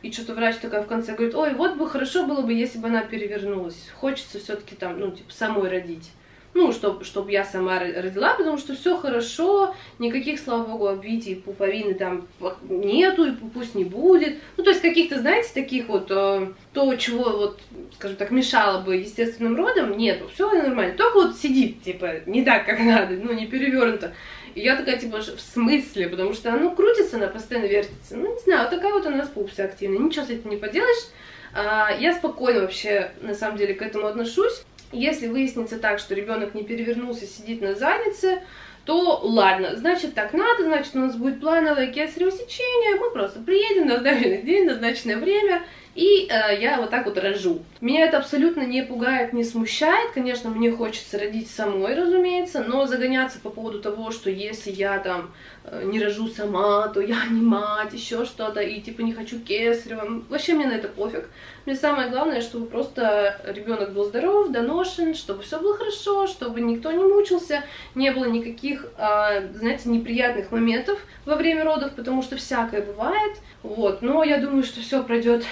и что-то врач такая в конце говорит, ой, вот бы хорошо было бы, если бы она перевернулась. Хочется все-таки там, ну, типа, самой родить. Ну, чтобы чтоб я сама родила, потому что все хорошо, никаких, слава богу, обвитий пуповины там нету, и пусть не будет. Ну, то есть каких-то, знаете, таких вот, э, то, чего вот, скажем так, мешало бы естественным родам, нету, все нормально. Только вот сидит, типа, не так, как надо, ну, не перевернуто. И я такая, типа, в смысле? Потому что оно крутится, она постоянно вертится. Ну, не знаю, такая вот у нас пупса активная. Ничего с этим не поделаешь. А, я спокойно вообще, на самом деле, к этому отношусь. Если выяснится так, что ребенок не перевернулся, сидит на заднице, то ладно, значит так надо, значит у нас будет плановое кесарево сечение, мы просто приедем на назначенный день, назначенное время, и э, я вот так вот рожу. Меня это абсолютно не пугает, не смущает, конечно, мне хочется родить самой, разумеется, но загоняться по поводу того, что если я там э, не рожу сама, то я не мать, еще что-то, и типа не хочу кесарево, вообще мне на это пофиг. Мне самое главное, чтобы просто ребенок был здоров, доношен, чтобы все было хорошо, чтобы никто не мучился, не было никаких, э, знаете, неприятных моментов во время родов, потому что всякое бывает, вот, но я думаю, что все пройдет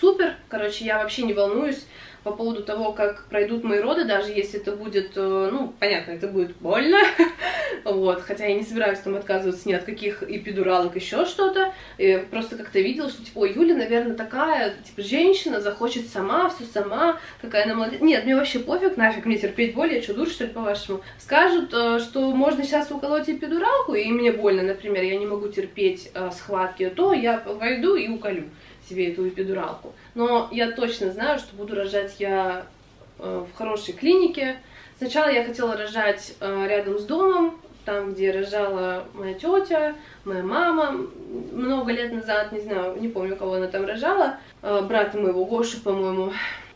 супер. Короче, я вообще не волнуюсь по поводу того, как пройдут мои роды, даже если это будет, э, ну, понятно, это будет больно, вот, хотя я не собираюсь там отказываться ни от каких эпидуралок, еще что-то, просто как-то видела, что, типа, Юля, наверное, такая, типа, женщина, захочет сама, все сама, какая она молодец, нет, мне вообще пофиг, нафиг мне терпеть боль, я что, дур, что ли, по-вашему, скажут, э, что можно сейчас уколоть эпидуралку, и мне больно, например, я не могу терпеть э, схватки, то я войду и уколю себе эту эпидуралку. Но я точно знаю, что буду рожать я э, в хорошей клинике. Сначала я хотела рожать э, рядом с домом, там, где рожала моя тетя, моя мама много лет назад, не знаю, не помню, кого она там рожала, э, брата моего Гошу, по-моему.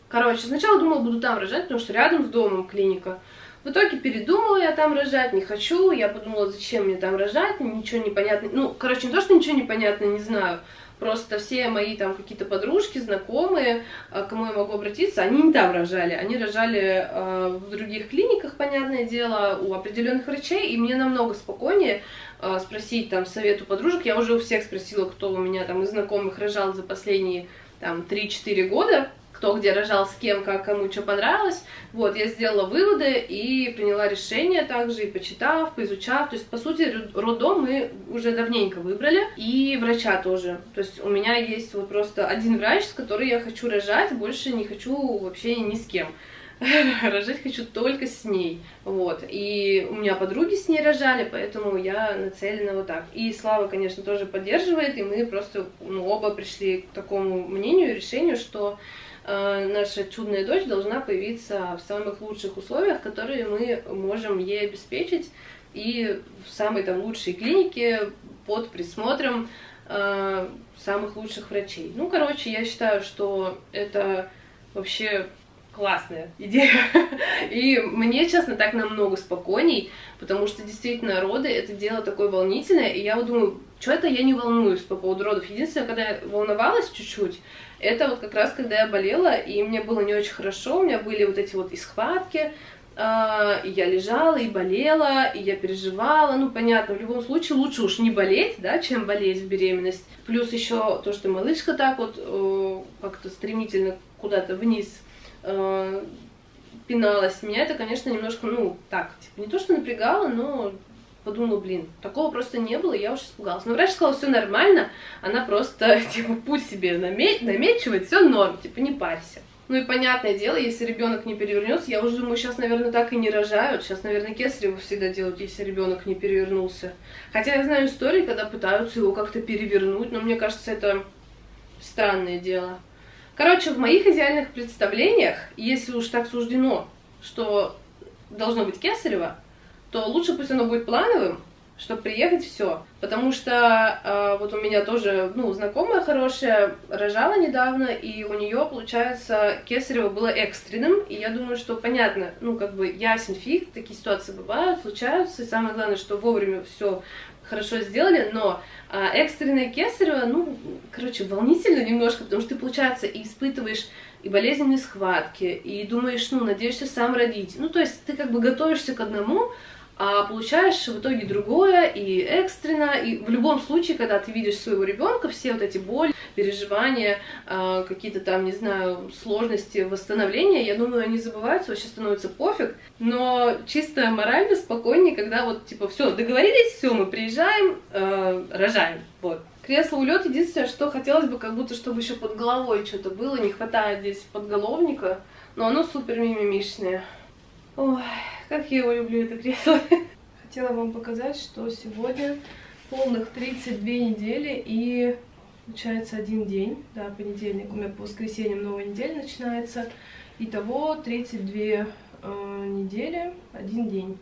Короче, сначала думала, буду там рожать, потому что рядом с домом клиника. В итоге передумала я там рожать, не хочу. Я подумала, зачем мне там рожать, ничего не понятно. Ну, короче, не то, что ничего не понятно, не знаю. Просто все мои там какие-то подружки, знакомые, э, к кому я могу обратиться, они не там рожали. Они рожали э, в других клиниках, понятное дело, у определенных врачей, и мне намного спокойнее э, спросить там совет у подружек. Я уже у всех спросила, кто у меня там из знакомых рожал за последние там 3-4 года кто где рожал, с кем, как кому что понравилось. Вот, я сделала выводы и приняла решение также, и почитав, поизучав. То есть, по сути, роддом мы уже давненько выбрали, и врача тоже. То есть, у меня есть вот просто один врач, с которым я хочу рожать, больше не хочу вообще ни с кем. рожать хочу только с ней, вот, и у меня подруги с ней рожали, поэтому я нацелена вот так. И Слава, конечно, тоже поддерживает, и мы просто, ну, оба пришли к такому мнению, решению, что наша чудная дочь должна появиться в самых лучших условиях, которые мы можем ей обеспечить, и в самой там лучшей клинике под присмотром э, самых лучших врачей. Ну, короче, я считаю, что это вообще классная идея. И мне, честно, так намного спокойней, потому что действительно роды это дело такое волнительное, и я вот думаю, что это я не волнуюсь по поводу родов. Единственное, когда я волновалась чуть-чуть, это вот как раз когда я болела, и мне было не очень хорошо, у меня были вот эти вот и схватки, а, и я лежала и болела, и я переживала. Ну, понятно, в любом случае лучше уж не болеть, да, чем болеть в беременность. Плюс еще то, что малышка так вот э, как-то стремительно куда-то вниз э, пиналась. Меня это, конечно, немножко, ну, так, типа, не то, что напрягало, но подумала, блин, такого просто не было, я уж испугалась. Но врач сказал, все нормально, она просто, типа, путь себе намет, намечивает, все норм, типа, не парься. Ну и понятное дело, если ребенок не перевернется, я уже думаю, сейчас, наверное, так и не рожают. Сейчас, наверное, кесарево всегда делают, если ребенок не перевернулся. Хотя я знаю истории, когда пытаются его как-то перевернуть, но мне кажется, это странное дело. Короче, в моих идеальных представлениях, если уж так суждено, что должно быть кесарево, то лучше пусть оно будет плановым, чтобы приехать все. Потому что э, вот у меня тоже, ну, знакомая хорошая рожала недавно, и у нее, получается, кесарево было экстренным, и я думаю, что понятно, ну, как бы ясен фиг, такие ситуации бывают, случаются, и самое главное, что вовремя все хорошо сделали, но э, экстренное кесарево, ну, короче, волнительно немножко, потому что ты, получается, и испытываешь и болезненные схватки, и думаешь, ну, надеешься сам родить. Ну, то есть ты как бы готовишься к одному, а получаешь в итоге другое и экстренно, и в любом случае, когда ты видишь своего ребенка, все вот эти боли, переживания, э, какие-то там, не знаю, сложности восстановления, я думаю, они забываются, вообще становится пофиг, но чисто морально спокойнее, когда вот, типа, все, договорились, все, мы приезжаем, э, рожаем, вот. Кресло улет, единственное, что хотелось бы, как будто, чтобы еще под головой что-то было, не хватает здесь подголовника, но оно супер мимимишное. Ой, как я его люблю, это кресло. Хотела вам показать, что сегодня полных 32 недели и получается один день. Да, понедельник у меня по воскресеньям новая неделя начинается. Итого 32 э, недели, один день.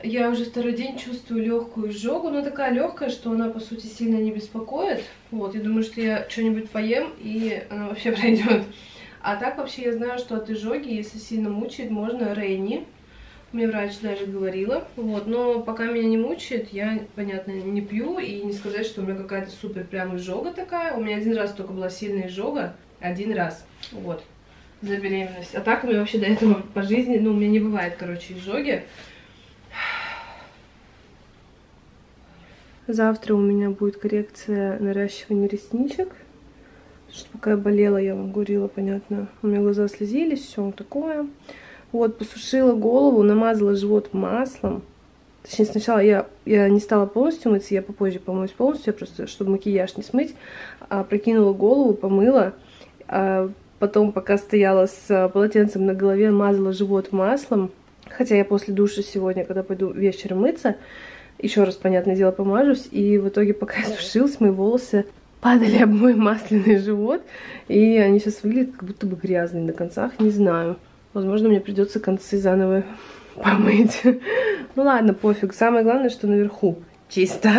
Я уже второй день чувствую легкую изжогу, но такая легкая, что она по сути сильно не беспокоит. Вот, я думаю, что я что-нибудь поем и она вообще пройдет. А так вообще я знаю, что от изжоги, если сильно мучает, можно Рейни. Мне врач даже говорила. Вот, но пока меня не мучает, я, понятно, не пью. И не сказать, что у меня какая-то супер прям изжога такая. У меня один раз только была сильная изжога. Один раз. Вот. За беременность. А так у меня вообще до этого по жизни, ну, у меня не бывает, короче, изжоги. Завтра у меня будет коррекция наращивания ресничек. Что пока я болела, я вам говорила, понятно. У меня глаза слезились, все такое. Вот, посушила голову, намазала живот маслом. Точнее, сначала я, я не стала полностью мыться, я попозже помоюсь полностью, я просто, чтобы макияж не смыть, а, прокинула голову, помыла. А потом, пока стояла с полотенцем на голове, мазала живот маслом. Хотя я после душа сегодня, когда пойду вечером мыться, еще раз, понятное дело, помажусь. И в итоге, пока я сушилась, мои волосы падали об мой масляный живот, и они сейчас выглядят как будто бы грязные на концах, не знаю. Возможно, мне придется концы заново помыть. Ну ладно, пофиг. Самое главное, что наверху чисто.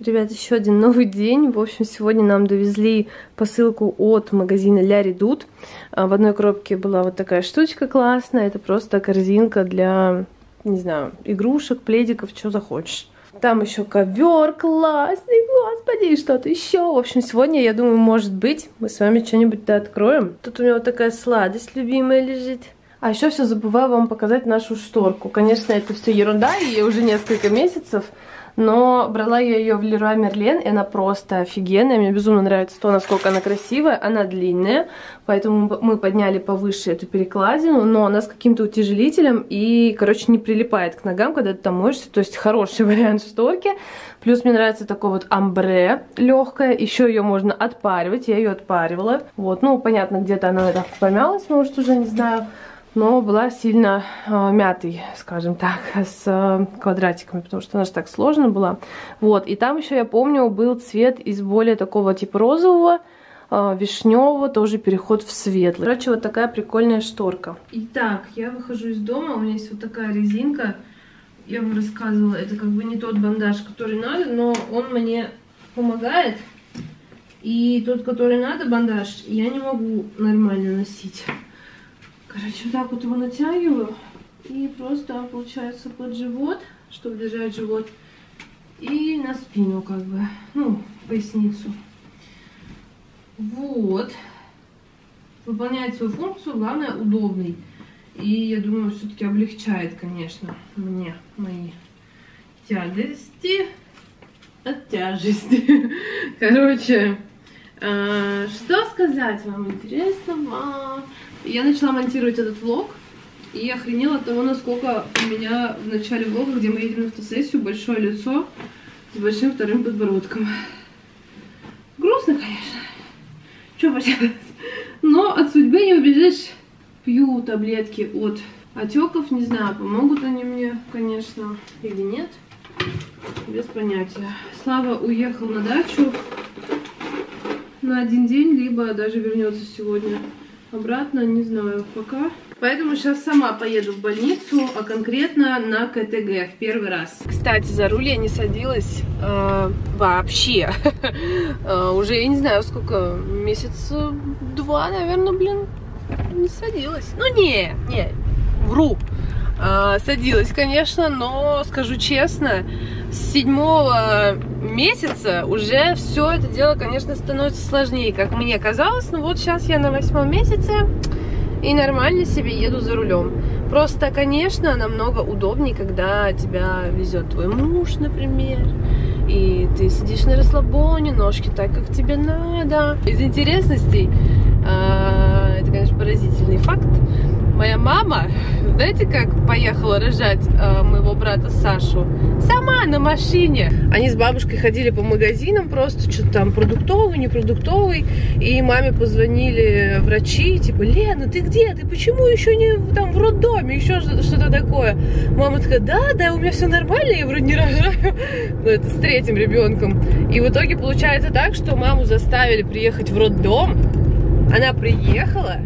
Ребят, еще один новый день. В общем, сегодня нам довезли посылку от магазина Ля Редут. В одной коробке была вот такая штучка классная. Это просто корзинка для, не знаю, игрушек, пледиков, что захочешь. Там еще ковер классный, господи, что-то еще. В общем, сегодня, я думаю, может быть, мы с вами что-нибудь-то откроем. Тут у меня вот такая сладость любимая лежит. А еще все забываю вам показать нашу шторку. Конечно, это все ерунда, ей уже несколько месяцев. Но брала я ее в Леруа Мерлен, и она просто офигенная. Мне безумно нравится то, насколько она красивая. Она длинная, поэтому мы подняли повыше эту перекладину, но она с каким-то утяжелителем и, короче, не прилипает к ногам, когда ты там моешься. То есть хороший вариант шторки. Плюс мне нравится такое вот амбре легкое. Еще ее можно отпаривать, я ее отпаривала. Вот, ну, понятно, где-то она так помялась, может, уже не знаю но была сильно э, мятой, скажем так, с э, квадратиками, потому что она же так сложно была. Вот, и там еще, я помню, был цвет из более такого типа розового, э, вишневого, тоже переход в светлый. Короче, вот такая прикольная шторка. Итак, я выхожу из дома, у меня есть вот такая резинка, я вам рассказывала, это как бы не тот бандаж, который надо, но он мне помогает. И тот, который надо, бандаж, я не могу нормально носить. Короче, вот так вот его натягиваю. И просто, получается, под живот, чтобы держать живот. И на спину, как бы, ну, поясницу. Вот. Выполняет свою функцию, главное, удобный. И я думаю, все-таки облегчает, конечно, мне мои тяжести от тяжести. Короче, э, что сказать вам интересного? Я начала монтировать этот влог и охренела от того, насколько у меня в начале влога, где мы едем на фотосессию, большое лицо с большим вторым подбородком. Грустно, конечно. Что поделать? Но от судьбы не убежишь. Пью таблетки от отеков. Не знаю, помогут они мне, конечно, или нет. Без понятия. Слава уехал на дачу на один день, либо даже вернется сегодня. Обратно не знаю пока. Поэтому сейчас сама поеду в больницу, а конкретно на КТГ в первый раз. Кстати, за руль я не садилась э, вообще. э, уже, я не знаю, сколько, месяц два, наверное, блин, не садилась. Ну, не, не, вру. Э, садилась, конечно, но, скажу честно, с седьмого месяца уже все это дело, конечно, становится сложнее, как мне казалось. Но вот сейчас я на восьмом месяце и нормально себе еду за рулем. Просто, конечно, намного удобнее, когда тебя везет твой муж, например, и ты сидишь на расслабоне, ножки так, как тебе надо. Из интересностей, а, это, конечно, поразительный факт, моя мама, знаете, как поехала рожать э, моего брата Сашу? Сама на машине. Они с бабушкой ходили по магазинам просто, что-то там продуктовый, непродуктовый. И маме позвонили врачи, типа, Лена, ты где? Ты почему еще не там в роддоме? Еще что-то такое. Мама такая, да, да, у меня все нормально, я вроде не рожаю. Ну, это с третьим ребенком. И в итоге получается так, что маму заставили приехать в роддом. Она приехала,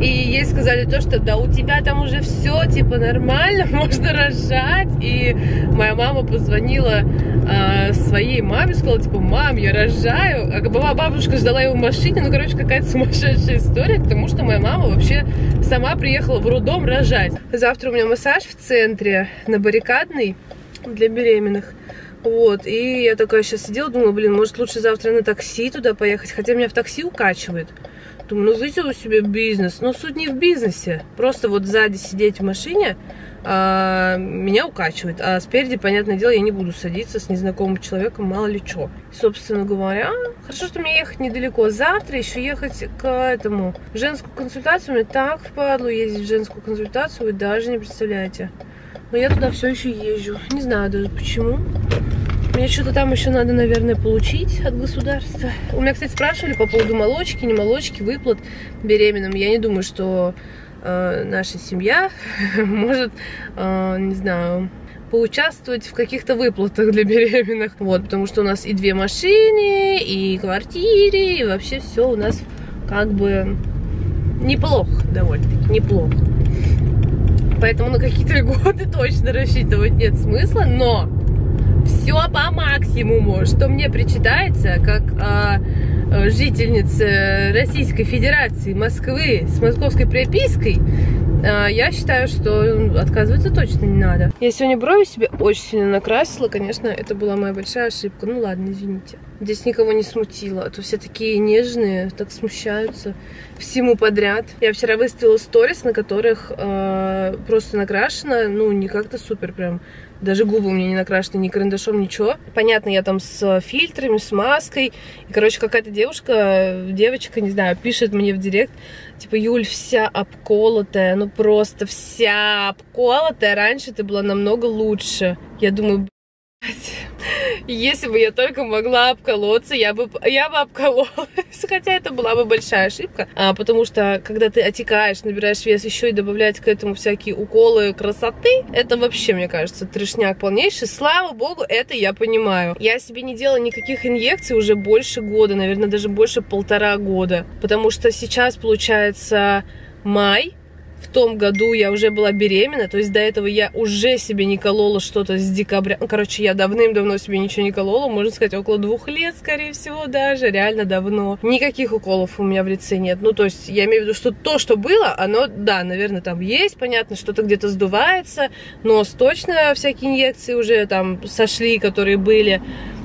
и ей сказали то, что да, у тебя там уже все, типа, нормально, можно рожать. И моя мама позвонила э, своей маме, сказала, типа, мам, я рожаю. А была бабушка ждала его в машине, ну, короче, какая-то сумасшедшая история, потому что моя мама вообще сама приехала в роддом рожать. Завтра у меня массаж в центре на баррикадный для беременных. Вот, и я такая сейчас сидела, думала, блин, может лучше завтра на такси туда поехать, хотя меня в такси укачивает. Думаю, ну вытяну себе бизнес. Но суть не в бизнесе. Просто вот сзади сидеть в машине а, меня укачивает. А спереди, понятное дело, я не буду садиться с незнакомым человеком, мало ли что. Собственно говоря, хорошо, что мне ехать недалеко. Завтра еще ехать к этому, в женскую консультацию. Мне так впадло ездить в женскую консультацию, вы даже не представляете. Но я туда все еще езжу. Не знаю даже почему. Мне что-то там еще надо, наверное, получить от государства. У меня, кстати, спрашивали по поводу молочки, не молочки, выплат беременным. Я не думаю, что э, наша семья может, э, не знаю, поучаствовать в каких-то выплатах для беременных. Вот, потому что у нас и две машины, и квартиры, и вообще все у нас как бы неплохо, довольно-таки, неплохо. Поэтому на какие-то льготы точно рассчитывать нет смысла, но все по максимуму, что мне причитается, как а, жительница Российской Федерации Москвы с московской припиской, а, я считаю, что отказываться точно не надо. Я сегодня брови себе очень сильно накрасила, конечно, это была моя большая ошибка. Ну ладно, извините. Здесь никого не смутило, а то все такие нежные, так смущаются всему подряд. Я вчера выставила сторис, на которых э, просто накрашена, ну, не как-то супер прям даже губы у меня не накрашены ни карандашом, ничего. Понятно, я там с фильтрами, с маской. И, короче, какая-то девушка, девочка, не знаю, пишет мне в директ, типа, Юль, вся обколотая, ну просто вся обколотая. Раньше ты была намного лучше. Я думаю, если бы я только могла обколоться, я бы, я бы обкололась. Хотя это была бы большая ошибка. А, потому что, когда ты отекаешь, набираешь вес, еще и добавлять к этому всякие уколы красоты, это вообще, мне кажется, трешняк полнейший. Слава богу, это я понимаю. Я себе не делала никаких инъекций уже больше года, наверное, даже больше полтора года. Потому что сейчас, получается, май, в том году я уже была беременна, то есть до этого я уже себе не колола что-то с декабря. Ну, короче, я давным-давно себе ничего не колола, можно сказать, около двух лет, скорее всего, даже, реально давно. Никаких уколов у меня в лице нет. Ну, то есть, я имею в виду, что то, что было, оно, да, наверное, там есть, понятно, что-то где-то сдувается, нос точно всякие инъекции уже там сошли, которые были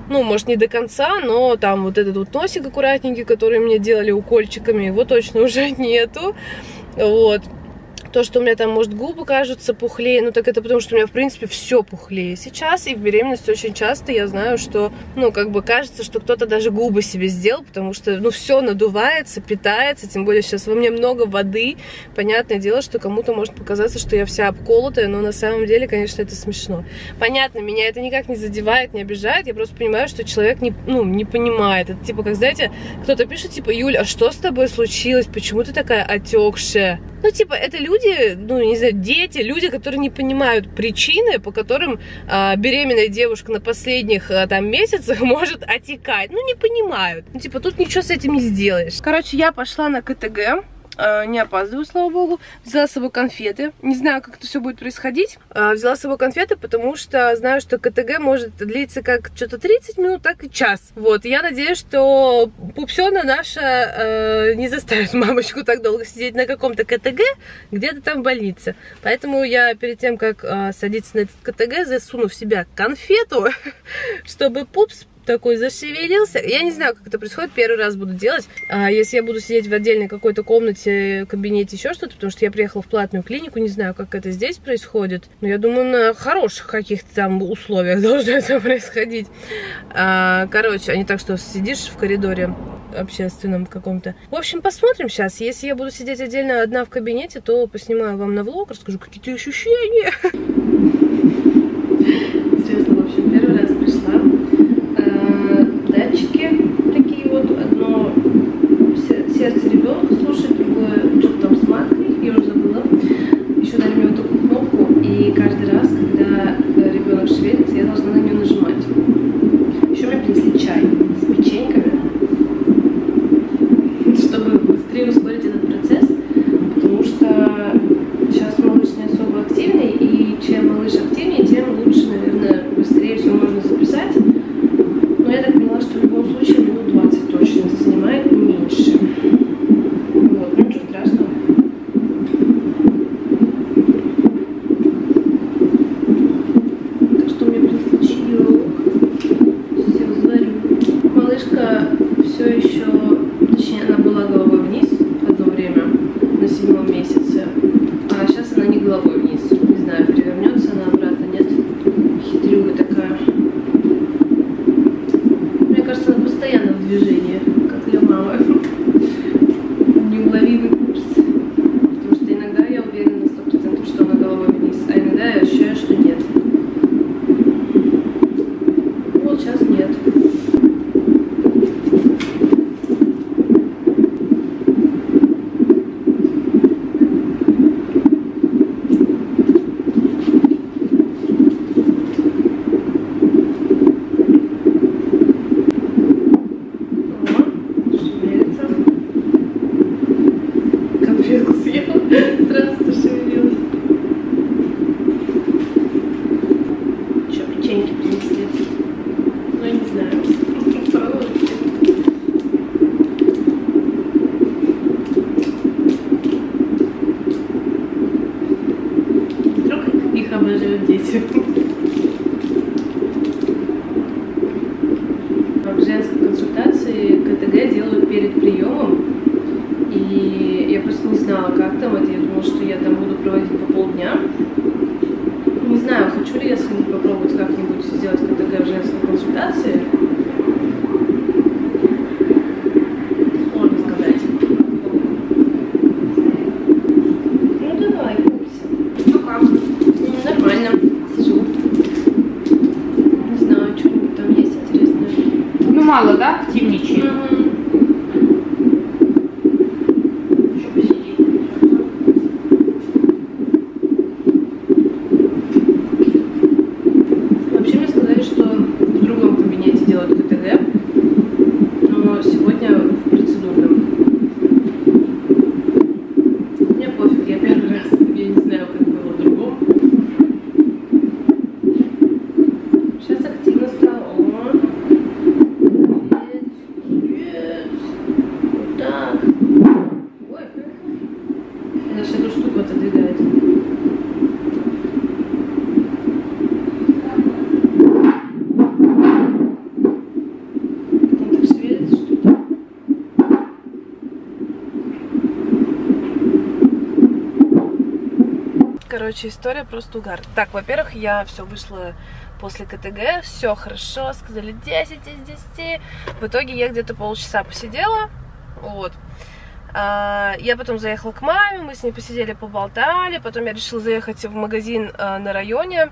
ну, может, не до конца, но там вот этот вот носик аккуратненький, который мне делали укольчиками, его точно уже нету. Вот. То, что у меня там, может, губы кажутся пухлее, ну так это потому, что у меня, в принципе, все пухлее сейчас. И в беременности очень часто я знаю, что, ну, как бы кажется, что кто-то даже губы себе сделал, потому что, ну, все надувается, питается, тем более сейчас во мне много воды. Понятное дело, что кому-то может показаться, что я вся обколотая, но на самом деле, конечно, это смешно. Понятно, меня это никак не задевает, не обижает, я просто понимаю, что человек не, ну, не понимает. Это типа, как, знаете, кто-то пишет, типа, Юль, а что с тобой случилось? Почему ты такая отекшая? Ну, типа, это люди, ну, не знаю, дети, люди, которые не понимают причины, по которым а, беременная девушка на последних а, там месяцах может отекать. Ну, не понимают. Ну, типа, тут ничего с этим не сделаешь. Короче, я пошла на КТГ. Э, не опаздываю, слава богу. Взяла с собой конфеты. Не знаю, как это все будет происходить. Э, взяла с собой конфеты, потому что знаю, что КТГ может длиться как что-то 30 минут, так и час. Вот, я надеюсь, что пупсена наша э, не заставит мамочку так долго сидеть на каком-то КТГ, где-то там в больнице. Поэтому я перед тем, как э, садиться на этот КТГ, засуну в себя конфету, чтобы пупс такой зашевелился. Я не знаю, как это происходит, первый раз буду делать. А если я буду сидеть в отдельной какой-то комнате, кабинете, еще что-то, потому что я приехала в платную клинику, не знаю, как это здесь происходит. Но я думаю, на хороших каких-то там условиях должно это происходить. А, короче, а не так, что сидишь в коридоре общественном каком-то. В общем, посмотрим сейчас. Если я буду сидеть отдельно одна в кабинете, то поснимаю вам на влог, расскажу какие-то ощущения. Короче, история просто угар. Так, во-первых, я все вышла после КТГ, все хорошо, сказали 10 из 10. В итоге я где-то полчаса посидела, вот. А, я потом заехала к маме, мы с ней посидели, поболтали, потом я решила заехать в магазин а, на районе,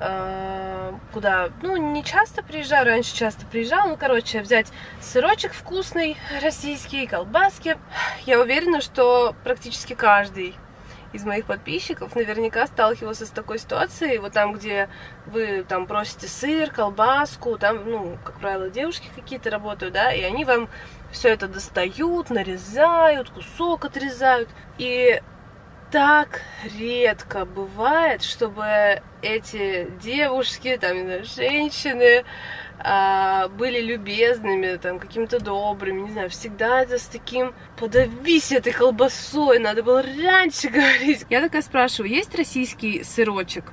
а, куда, ну, не часто приезжаю, раньше часто приезжала, ну, короче, взять сырочек вкусный, российский, колбаски. Я уверена, что практически каждый из моих подписчиков наверняка сталкивался с такой ситуацией, вот там, где вы там просите сыр, колбаску, там, ну, как правило, девушки какие-то работают, да, и они вам все это достают, нарезают, кусок отрезают, и так редко бывает, чтобы эти девушки, там, не знаю, женщины были любезными, там, какими-то добрыми, не знаю, всегда это с таким подавись этой колбасой, надо было раньше говорить. Я такая спрашиваю, есть российский сырочек?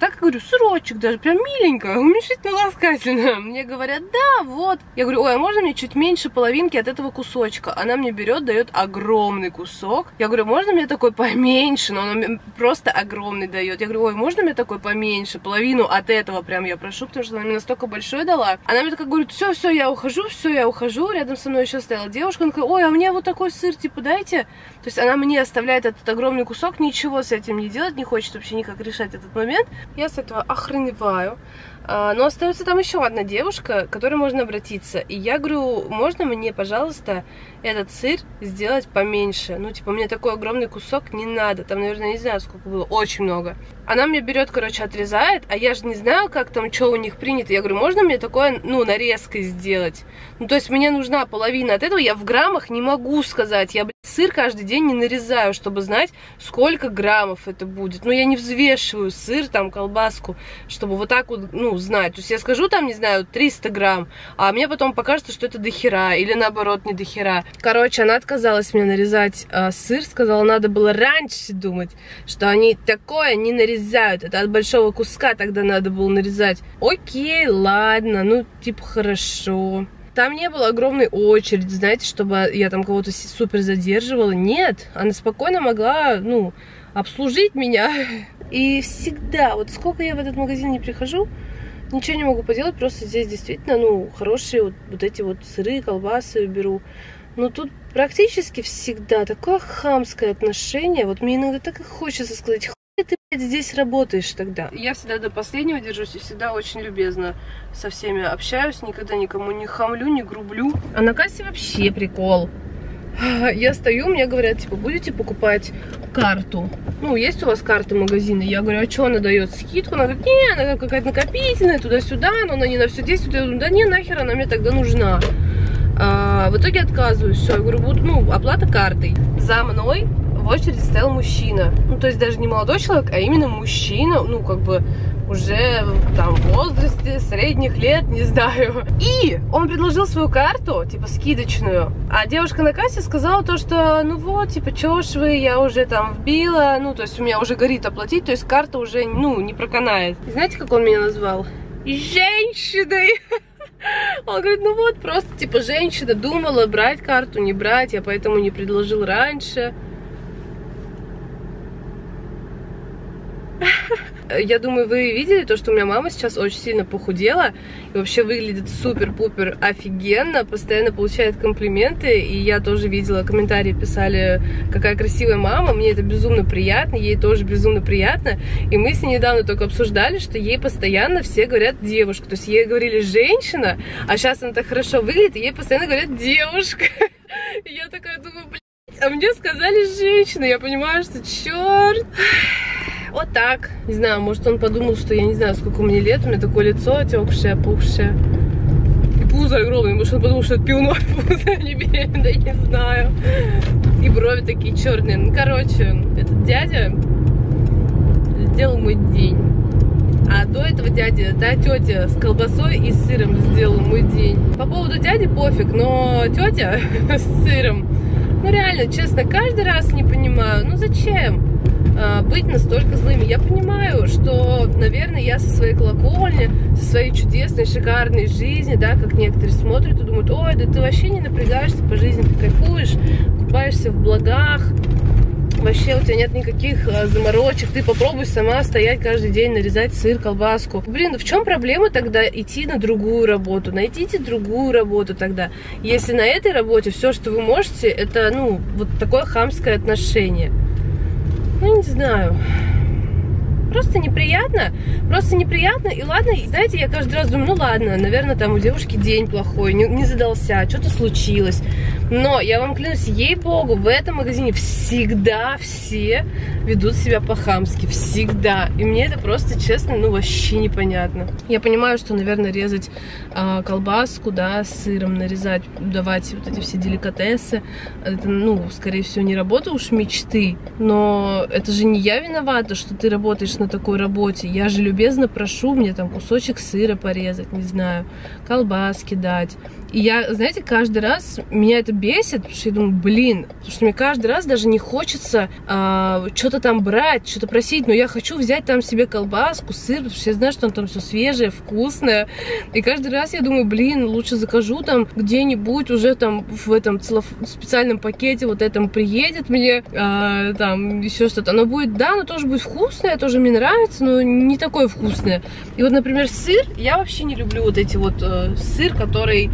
Так, говорю, сырочек даже, прям миленько, уменьшительно ласкательно. Мне говорят, да, вот. Я говорю, ой, а можно мне чуть меньше половинки от этого кусочка? Она мне берет, дает огромный кусок. Я говорю, можно мне такой поменьше? Но она мне просто огромный дает. Я говорю, ой, можно мне такой поменьше? Половину от этого прям я прошу, потому что она мне настолько большой дала. Она мне такая говорит, все, все, я ухожу, все, я ухожу. Рядом со мной еще стояла девушка, она такая, ой, а мне вот такой сыр, типа, дайте. То есть она мне оставляет этот огромный кусок, ничего с этим не делать, не хочет вообще никак решать этот момент. Я с этого охреневаю. А, но остается там еще одна девушка, к которой можно обратиться. И я говорю, можно мне, пожалуйста, этот сыр сделать поменьше? Ну, типа, мне такой огромный кусок не надо. Там, наверное, не знаю, сколько было, очень много. Она мне берет, короче, отрезает, а я же не знаю, как там, что у них принято. Я говорю, можно мне такое, ну, нарезкой сделать? Ну, то есть мне нужна половина от этого, я в граммах не могу сказать. Я, блядь, сыр каждый день не нарезаю, чтобы знать, сколько граммов это будет. Ну, я не взвешиваю сыр, там, колбаску, чтобы вот так вот, ну, знать. То есть я скажу там, не знаю, 300 грамм, а мне потом покажется, что это дохера, или наоборот, не дохера. Короче, она отказалась мне нарезать э, сыр, сказала, надо было раньше думать, что они такое не нарезают. Это от большого куска тогда надо было нарезать. Окей, ладно, ну, типа, хорошо. Там не было огромной очереди, знаете, чтобы я там кого-то супер задерживала. Нет, она спокойно могла, ну, обслужить меня. И всегда, вот сколько я в этот магазин не прихожу, ничего не могу поделать, просто здесь действительно, ну, хорошие вот, вот эти вот сыры, колбасы беру. Но тут практически всегда такое хамское отношение. Вот мне иногда так и хочется сказать, хуй ты, блядь, здесь работаешь тогда. Я всегда до последнего держусь и всегда очень любезно со всеми общаюсь, никогда никому не хамлю, не грублю. А на кассе вообще прикол. Я стою, мне говорят, типа, будете покупать карту? Ну, есть у вас карты магазина? Я говорю, а что она дает скидку? Она говорит, не, она какая-то накопительная, туда-сюда, но она не на все действует. Я говорю, да не, нахер она мне тогда нужна. А, в итоге отказываюсь, все, я говорю, ну, оплата картой. За мной в очереди стоял мужчина. Ну, то есть даже не молодой человек, а именно мужчина, ну, как бы уже там в возрасте, средних лет, не знаю. И он предложил свою карту, типа скидочную, а девушка на кассе сказала то, что ну вот, типа, чё ж вы, я уже там вбила, ну, то есть у меня уже горит оплатить, то есть карта уже, ну, не проканает. И знаете, как он меня назвал? Женщиной! Он говорит, ну вот, просто, типа, женщина думала, брать карту, не брать, я поэтому не предложил раньше. Я думаю, вы видели то, что у меня мама сейчас очень сильно похудела и вообще выглядит супер-пупер офигенно, постоянно получает комплименты, и я тоже видела, комментарии писали, какая красивая мама, мне это безумно приятно, ей тоже безумно приятно, и мы с ней недавно только обсуждали, что ей постоянно все говорят девушка, то есть ей говорили женщина, а сейчас она так хорошо выглядит, и ей постоянно говорят девушка. И я такая думаю, блядь, а мне сказали женщина, я понимаю, что черт. Вот так. Не знаю, может он подумал, что я не знаю, сколько мне лет, у меня такое лицо отекшее, опухшее. И пузо огромное, может он подумал, что это пивное пузо, не беременна, не знаю. И брови такие черные. Ну, короче, этот дядя сделал мой день. А до этого дяди, та тетя с колбасой и с сыром сделала мой день. По поводу дяди пофиг, но тетя с сыром, ну реально, честно, каждый раз не понимаю, ну зачем? А, быть настолько злыми. Я понимаю, что, наверное, я со своей колокольни, со своей чудесной, шикарной жизни, да, как некоторые смотрят и думают, ой, да ты вообще не напрягаешься по жизни, ты кайфуешь, купаешься в благах, вообще у тебя нет никаких а, заморочек, ты попробуй сама стоять каждый день, нарезать сыр, колбаску. Блин, в чем проблема тогда идти на другую работу? Найдите другую работу тогда. Если на этой работе все, что вы можете, это, ну, вот такое хамское отношение. Ну, не знаю. Просто неприятно, просто неприятно, и ладно, знаете, я каждый раз думаю, ну ладно, наверное, там у девушки день плохой, не, не задался, что-то случилось, но я вам клянусь, ей-богу, в этом магазине всегда все ведут себя по-хамски, всегда, и мне это просто, честно, ну вообще непонятно. Я понимаю, что, наверное, резать а, колбаску, да, сыром нарезать, давать вот эти все деликатесы, это, ну, скорее всего, не работа уж мечты, но это же не я виновата, что ты работаешь на такой работе. Я же любезно прошу мне там кусочек сыра порезать, не знаю, колбаски дать. И я, знаете, каждый раз меня это бесит, потому что я думаю, блин, потому что мне каждый раз даже не хочется а, что-то там брать, что-то просить, но я хочу взять там себе колбаску, сыр, потому что я знаю, что он там все свежее, вкусное. И каждый раз я думаю, блин, лучше закажу там где-нибудь уже там в этом целоф... специальном пакете вот этом приедет мне, а, там еще что-то. Оно будет, да, оно тоже будет вкусное, тоже мне нравится, но не такое вкусное. И вот, например, сыр, я вообще не люблю вот эти вот э, сыр, который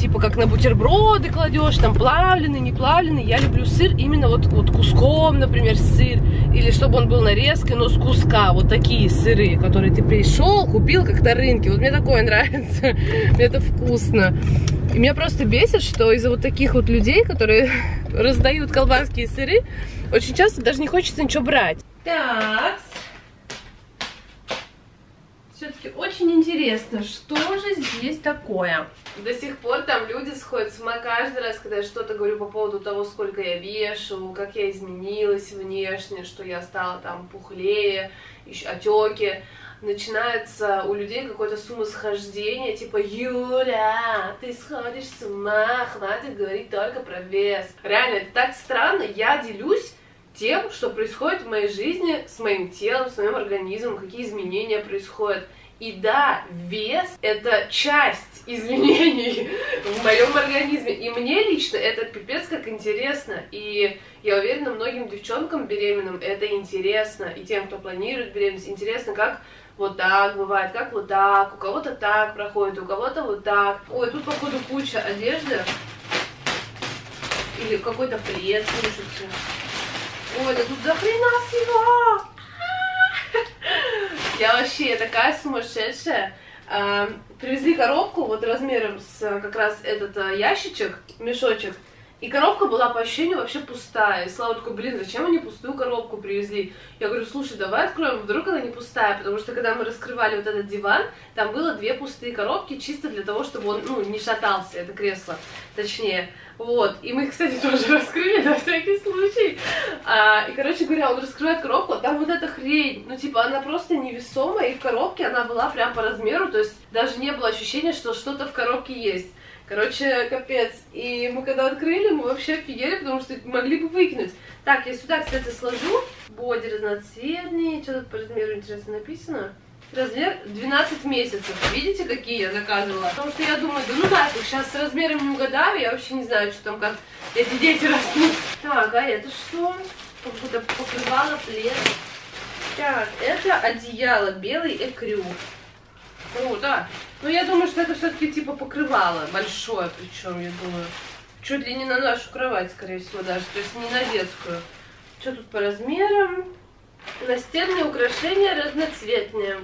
типа как на бутерброды кладешь, там плавленый, не плавленый. Я люблю сыр именно вот, вот куском, например, сыр. Или чтобы он был нарезкой, но с куска. Вот такие сыры, которые ты пришел, купил как на рынке. Вот мне такое нравится. Мне это вкусно. И меня просто бесит, что из-за вот таких вот людей, которые раздают колбаски и сыры, очень часто даже не хочется ничего брать. Так, все-таки очень интересно, что же здесь такое. До сих пор там люди сходят с ума каждый раз, когда я что-то говорю по поводу того, сколько я вешу, как я изменилась внешне, что я стала там пухлее, еще отеки. Начинается у людей какое-то сумасхождение, типа «Юля, ты сходишь с ума, хватит говорить только про вес». Реально, это так странно, я делюсь тем, что происходит в моей жизни с моим телом, с моим организмом, какие изменения происходят. И да, вес — это часть изменений в моем организме. И мне лично это пипец как интересно. И я уверена, многим девчонкам беременным это интересно. И тем, кто планирует беременность, интересно, как вот так бывает, как вот так, у кого-то так проходит, у кого-то вот так. Ой, тут, походу, куча одежды. Или какой-то плед, слушайте. Да тут до хрена всего! Я вообще такая сумасшедшая. А, привезли коробку вот размером с как раз этот а, ящичек, мешочек. И коробка была по ощущению вообще пустая. И Слава такой, блин, зачем они пустую коробку привезли? Я говорю, слушай, давай откроем, вдруг она не пустая. Потому что когда мы раскрывали вот этот диван, там было две пустые коробки, чисто для того, чтобы он, ну, не шатался, это кресло, точнее. Вот, и мы кстати, тоже раскрыли на всякий случай. А, и, короче говоря, он раскрывает коробку, а там вот эта хрень, ну, типа, она просто невесомая, и в коробке она была прям по размеру, то есть даже не было ощущения, что что-то в коробке есть. Короче, капец. И мы когда открыли, мы вообще офигели, потому что могли бы выкинуть. Так, я сюда, кстати, сложу. Боди разноцветные. Что тут по размеру, интересно, написано? Размер 12 месяцев. Видите, какие я заказывала? Потому что я думаю, да ну да, сейчас с размером не угадаю, я вообще не знаю, что там, как эти дети растут. Так, а это что? Как будто покрывало плед. Так, это одеяло, белый экрю. О, да. Ну, я думаю, что это все-таки типа покрывало. Большое причем, я думаю. Чуть ли не на нашу кровать, скорее всего, даже. То есть не на детскую. Что тут по размерам? Настенные украшения разноцветные.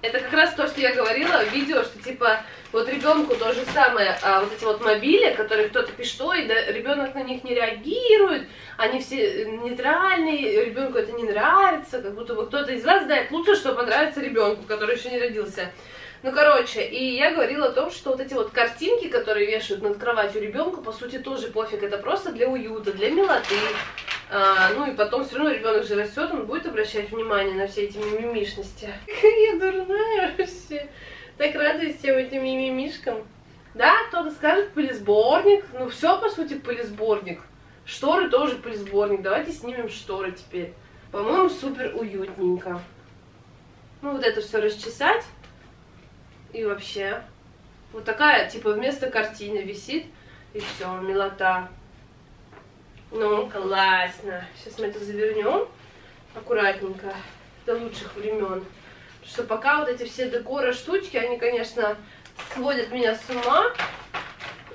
Это как раз то, что я говорила в видео, что типа вот ребенку то же самое, а вот эти вот мобили, которые кто-то пишет, ой, да ребенок на них не реагирует, они все нейтральные, ребенку это не нравится, как будто бы кто-то из вас знает лучше, что понравится ребенку, который еще не родился. Ну, короче, и я говорила о том, что вот эти вот картинки, которые вешают над кроватью ребенку, по сути, тоже пофиг, это просто для уюта, для милоты. А, ну и потом все равно ребенок же растет, он будет обращать внимание на все эти мимимишности. Я дурная вообще. Так радуюсь всем этим мимимишкам. Да, кто-то скажет пылесборник. Ну все, по сути, пылесборник. Шторы тоже пылесборник. Давайте снимем шторы теперь. По-моему, супер уютненько. Ну вот это все расчесать. И вообще. Вот такая, типа, вместо картины висит. И все, милота. Ну, классно. Сейчас мы это завернем аккуратненько до лучших времен. Что пока вот эти все декора штучки, они, конечно, сводят меня с ума.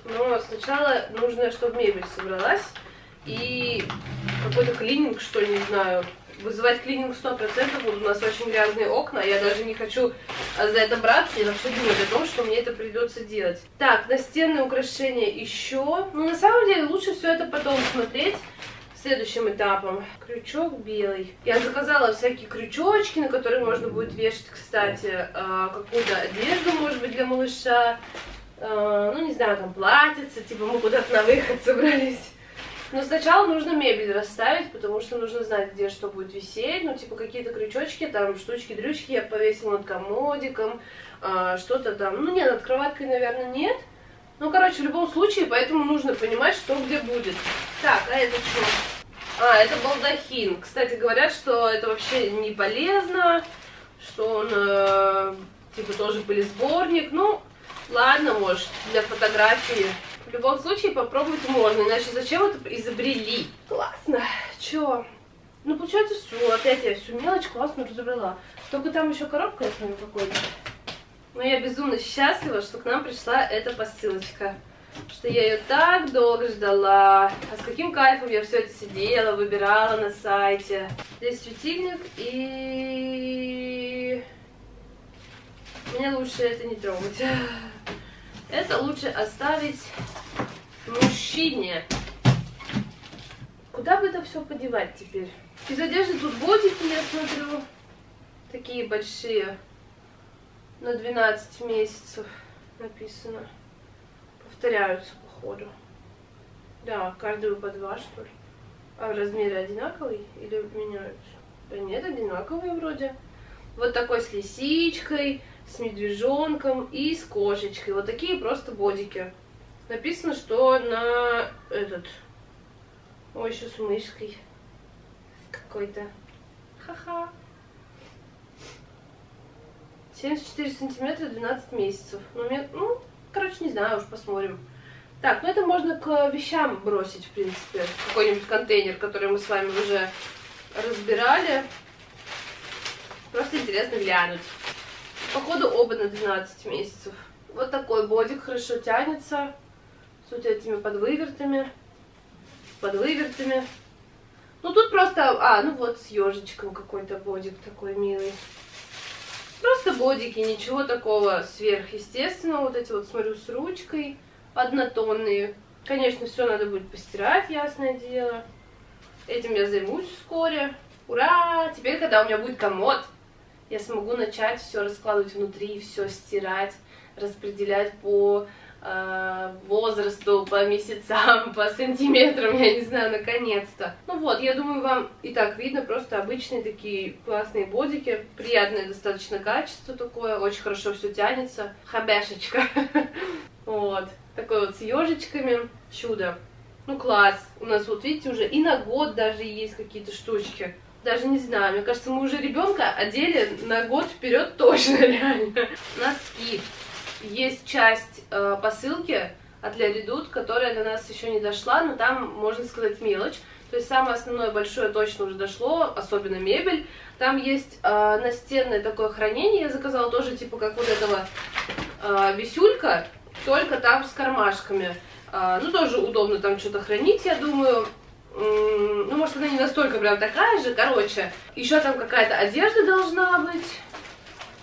Но сначала нужно, чтобы мебель собралась. И какой-то клининг, что не знаю, вызывать клининг 100%, у нас очень грязные окна, я даже не хочу а, за это браться и вообще думать о том, что мне это придется делать. Так, настенные украшения еще. Ну, на самом деле, лучше все это потом смотреть следующим этапом. Крючок белый. Я заказала всякие крючочки, на которые можно будет вешать, кстати, а, какую-то одежду, может быть, для малыша. А, ну, не знаю, там платьице, типа мы куда-то на выход собрались. Но сначала нужно мебель расставить, потому что нужно знать, где что будет висеть. Ну, типа, какие-то крючочки, там, штучки-дрючки я повесила над комодиком, а, что-то там. Ну, нет, над кроваткой, наверное, нет. Ну, короче, в любом случае, поэтому нужно понимать, что где будет. Так, а это что? А, это балдахин. Кстати, говорят, что это вообще не полезно, что он, э, типа, тоже пылесборник. Ну, ладно, может, для фотографии. В любом случае, попробовать можно, иначе зачем это изобрели? Классно. Чё? Ну, получается, все. Опять я всю мелочь классно разобрала. Только там еще коробка, я смотрю, какой-то. Но я безумно счастлива, что к нам пришла эта посылочка. Что я ее так долго ждала. А с каким кайфом я все это сидела, выбирала на сайте. Здесь светильник и... Мне лучше это не трогать. Это лучше оставить мужчине. Куда бы это все подевать теперь? Из одежды тут бодики, я смотрю. Такие большие на 12 месяцев написано. Повторяются, походу. Да, каждую по два, что ли. А размеры одинаковые или меняются? Да нет, одинаковые вроде. Вот такой с лисичкой, с медвежонком и с кошечкой. Вот такие просто бодики. Написано, что на этот... Ой, еще с мышкой. Какой-то. Ха-ха. 74 сантиметра, 12 месяцев. Ну, мне, ну, короче, не знаю, уж посмотрим. Так, ну это можно к вещам бросить, в принципе. Какой-нибудь контейнер, который мы с вами уже разбирали. Просто интересно глянуть. Походу оба на 12 месяцев. Вот такой бодик хорошо тянется. С вот этими подвывертами. Подвывертами. Ну тут просто... А, ну вот с ежичком какой-то бодик такой милый. Просто бодики, ничего такого сверхъестественного. Вот эти вот, смотрю, с ручкой, однотонные. Конечно, все надо будет постирать, ясное дело. Этим я займусь вскоре. Ура! Теперь, когда у меня будет комод, я смогу начать все раскладывать внутри, все стирать, распределять по возрасту, по месяцам, по сантиметрам, я не знаю, наконец-то. Ну вот, я думаю, вам и так видно, просто обычные такие классные бодики, приятное достаточно качество такое, очень хорошо все тянется, хабяшечка, вот, такой вот с ежичками, чудо. Ну класс, у нас вот видите уже и на год даже есть какие-то штучки. Даже не знаю, мне кажется, мы уже ребенка одели на год вперед точно, реально. Носки есть часть э, посылки от Ля Редут, которая до нас еще не дошла, но там, можно сказать, мелочь. То есть самое основное большое точно уже дошло, особенно мебель. Там есть э, настенное такое хранение, я заказала тоже типа как вот этого э, висюлька, только там с кармашками. Э, ну тоже удобно там что-то хранить, я думаю. Ну, может, она не настолько прям такая же, короче. Еще там какая-то одежда должна быть.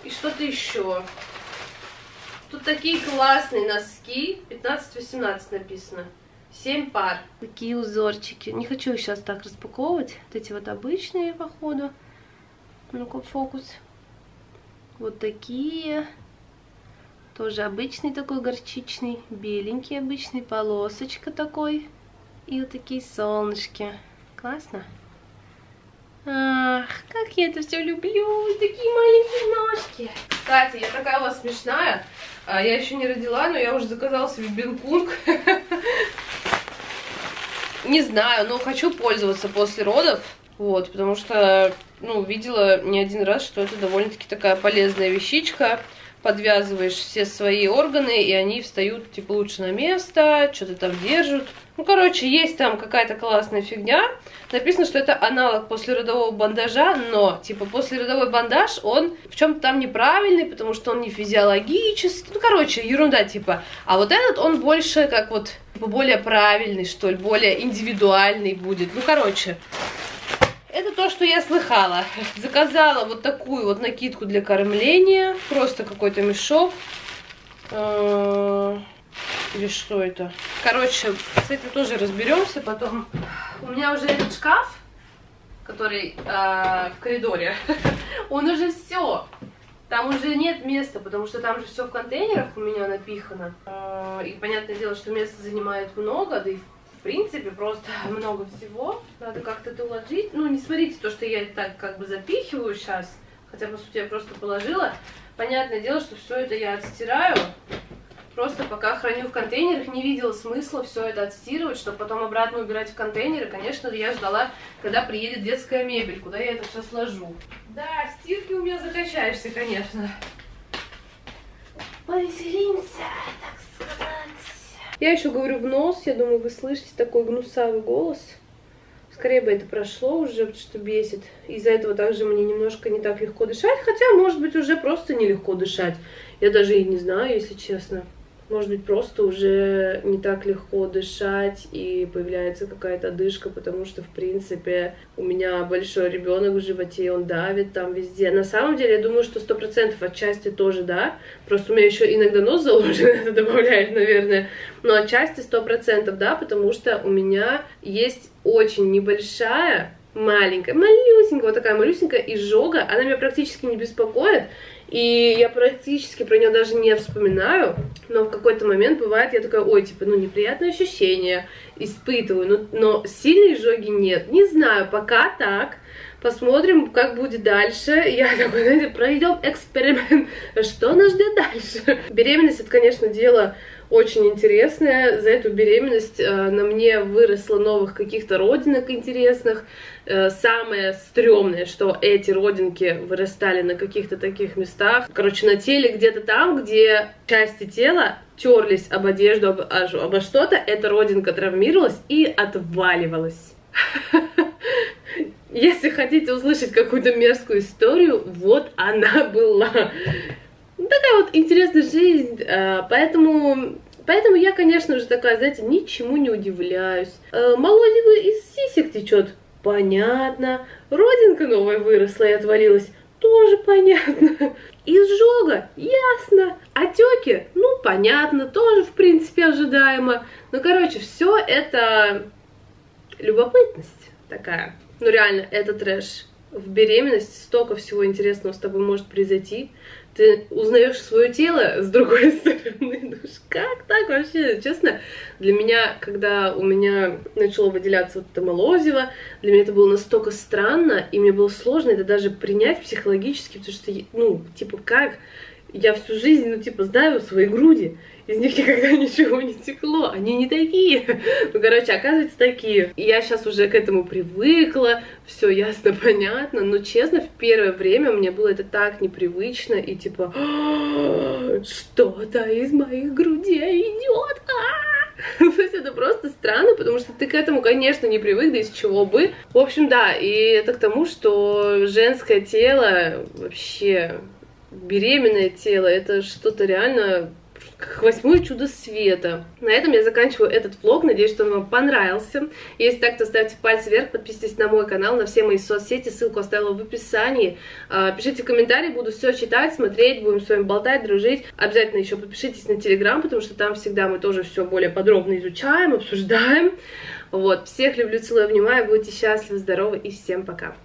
И что-то еще. Тут такие классные носки. 15-18 написано. 7 пар. Такие узорчики. Не хочу их сейчас так распаковывать. Вот эти вот обычные, походу. Ну-ка, фокус. Вот такие. Тоже обычный такой горчичный. Беленький обычный. Полосочка такой. И вот такие солнышки. Классно? Ах, как я это все люблю. Такие маленькие ножки. Кстати, я такая у вас смешная. А, я еще не родила, но я уже заказала себе бинкунг. Не знаю, но хочу пользоваться после родов. Вот, потому что, ну, видела не один раз, что это довольно-таки такая полезная вещичка. Подвязываешь все свои органы, и они встают, типа, лучше на место, что-то там держат. Ну, короче, есть там какая-то классная фигня. Написано, что это аналог послеродового бандажа, но, типа, послеродовой бандаж, он в чем-то там неправильный, потому что он не физиологический. Ну, короче, ерунда, типа. А вот этот, он больше как вот, типа, более правильный, что ли, более индивидуальный будет. Ну, короче, это то, что я слыхала. Заказала вот такую вот накидку для кормления. Просто какой-то мешок. А, или что это? Короче, с этим тоже разберемся потом. У меня уже этот шкаф, который э, в коридоре, он уже все. Там уже нет места, потому что там же все в контейнерах у меня напихано. Э, и понятное дело, что места занимает много, да и в принципе, просто много всего. Надо как-то это уложить. Ну, не смотрите то, что я так как бы запихиваю сейчас. Хотя, по сути, я просто положила. Понятное дело, что все это я отстираю. Просто пока храню в контейнерах, не видела смысла все это отстирывать, чтобы потом обратно убирать в контейнеры. Конечно, я ждала, когда приедет детская мебель, куда я это все сложу. Да, стирки у меня закачаешься, конечно. Повеселимся, так сказать. Я еще говорю в нос, я думаю, вы слышите такой гнусавый голос. Скорее бы это прошло уже, что бесит. Из-за этого также мне немножко не так легко дышать, хотя, может быть, уже просто нелегко дышать. Я даже и не знаю, если честно может быть, просто уже не так легко дышать, и появляется какая-то дышка, потому что, в принципе, у меня большой ребенок в животе, и он давит там везде. На самом деле, я думаю, что сто процентов отчасти тоже, да, просто у меня еще иногда нос заложен, это добавляет, наверное, но отчасти сто процентов, да, потому что у меня есть очень небольшая маленькая, малюсенькая, вот такая малюсенькая изжога, она меня практически не беспокоит, и я практически про нее даже не вспоминаю, но в какой-то момент бывает, я такая, ой, типа, ну, неприятное ощущение испытываю, но, но сильной изжоги нет. Не знаю, пока так. Посмотрим, как будет дальше. Я такой, знаете, пройдем эксперимент. Что нас ждет дальше? Беременность, это, конечно, дело очень интересная. За эту беременность э, на мне выросло новых каких-то родинок интересных. Э, самое стрёмное, что эти родинки вырастали на каких-то таких местах. Короче, на теле где-то там, где части тела терлись об одежду, об, обо что-то, эта родинка травмировалась и отваливалась. Если хотите услышать какую-то мерзкую историю, вот она была. Ну, такая вот интересная жизнь, э, поэтому... Поэтому я, конечно же, такая, знаете, ничему не удивляюсь. Э, молоденький из сисек течет. Понятно. Родинка новая выросла и отвалилась. Тоже понятно. Изжога, ясно. Отеки, ну, понятно, тоже, в принципе, ожидаемо. Ну, короче, все это любопытность такая. Ну, реально, это трэш. В беременность столько всего интересного с тобой может произойти ты узнаешь свое тело с другой стороны. Думаешь, как так вообще? Честно, для меня, когда у меня начало выделяться вот это молозиво, для меня это было настолько странно, и мне было сложно это даже принять психологически, потому что, ну, типа, как? Я всю жизнь, ну, типа, знаю свои груди, из них никогда ничего не текло, они не такие. Ну, короче, оказывается, такие. Я сейчас уже к этому привыкла, все ясно, понятно, но, честно, в первое время мне было это так непривычно, и типа, «А, что-то из моих грудей идет, то есть это просто странно, потому что ты к этому, конечно, не привык, да из чего бы. В общем, да, и это к тому, что женское тело вообще беременное тело, это что-то реально восьмое чудо света. На этом я заканчиваю этот влог. Надеюсь, что он вам понравился. Если так, то ставьте пальцы вверх, подписывайтесь на мой канал, на все мои соцсети. Ссылку оставила в описании. А, пишите комментарии, буду все читать, смотреть, будем с вами болтать, дружить. Обязательно еще подпишитесь на Телеграм, потому что там всегда мы тоже все более подробно изучаем, обсуждаем. Вот, всех люблю, целую, обнимаю, будьте счастливы, здоровы и всем пока.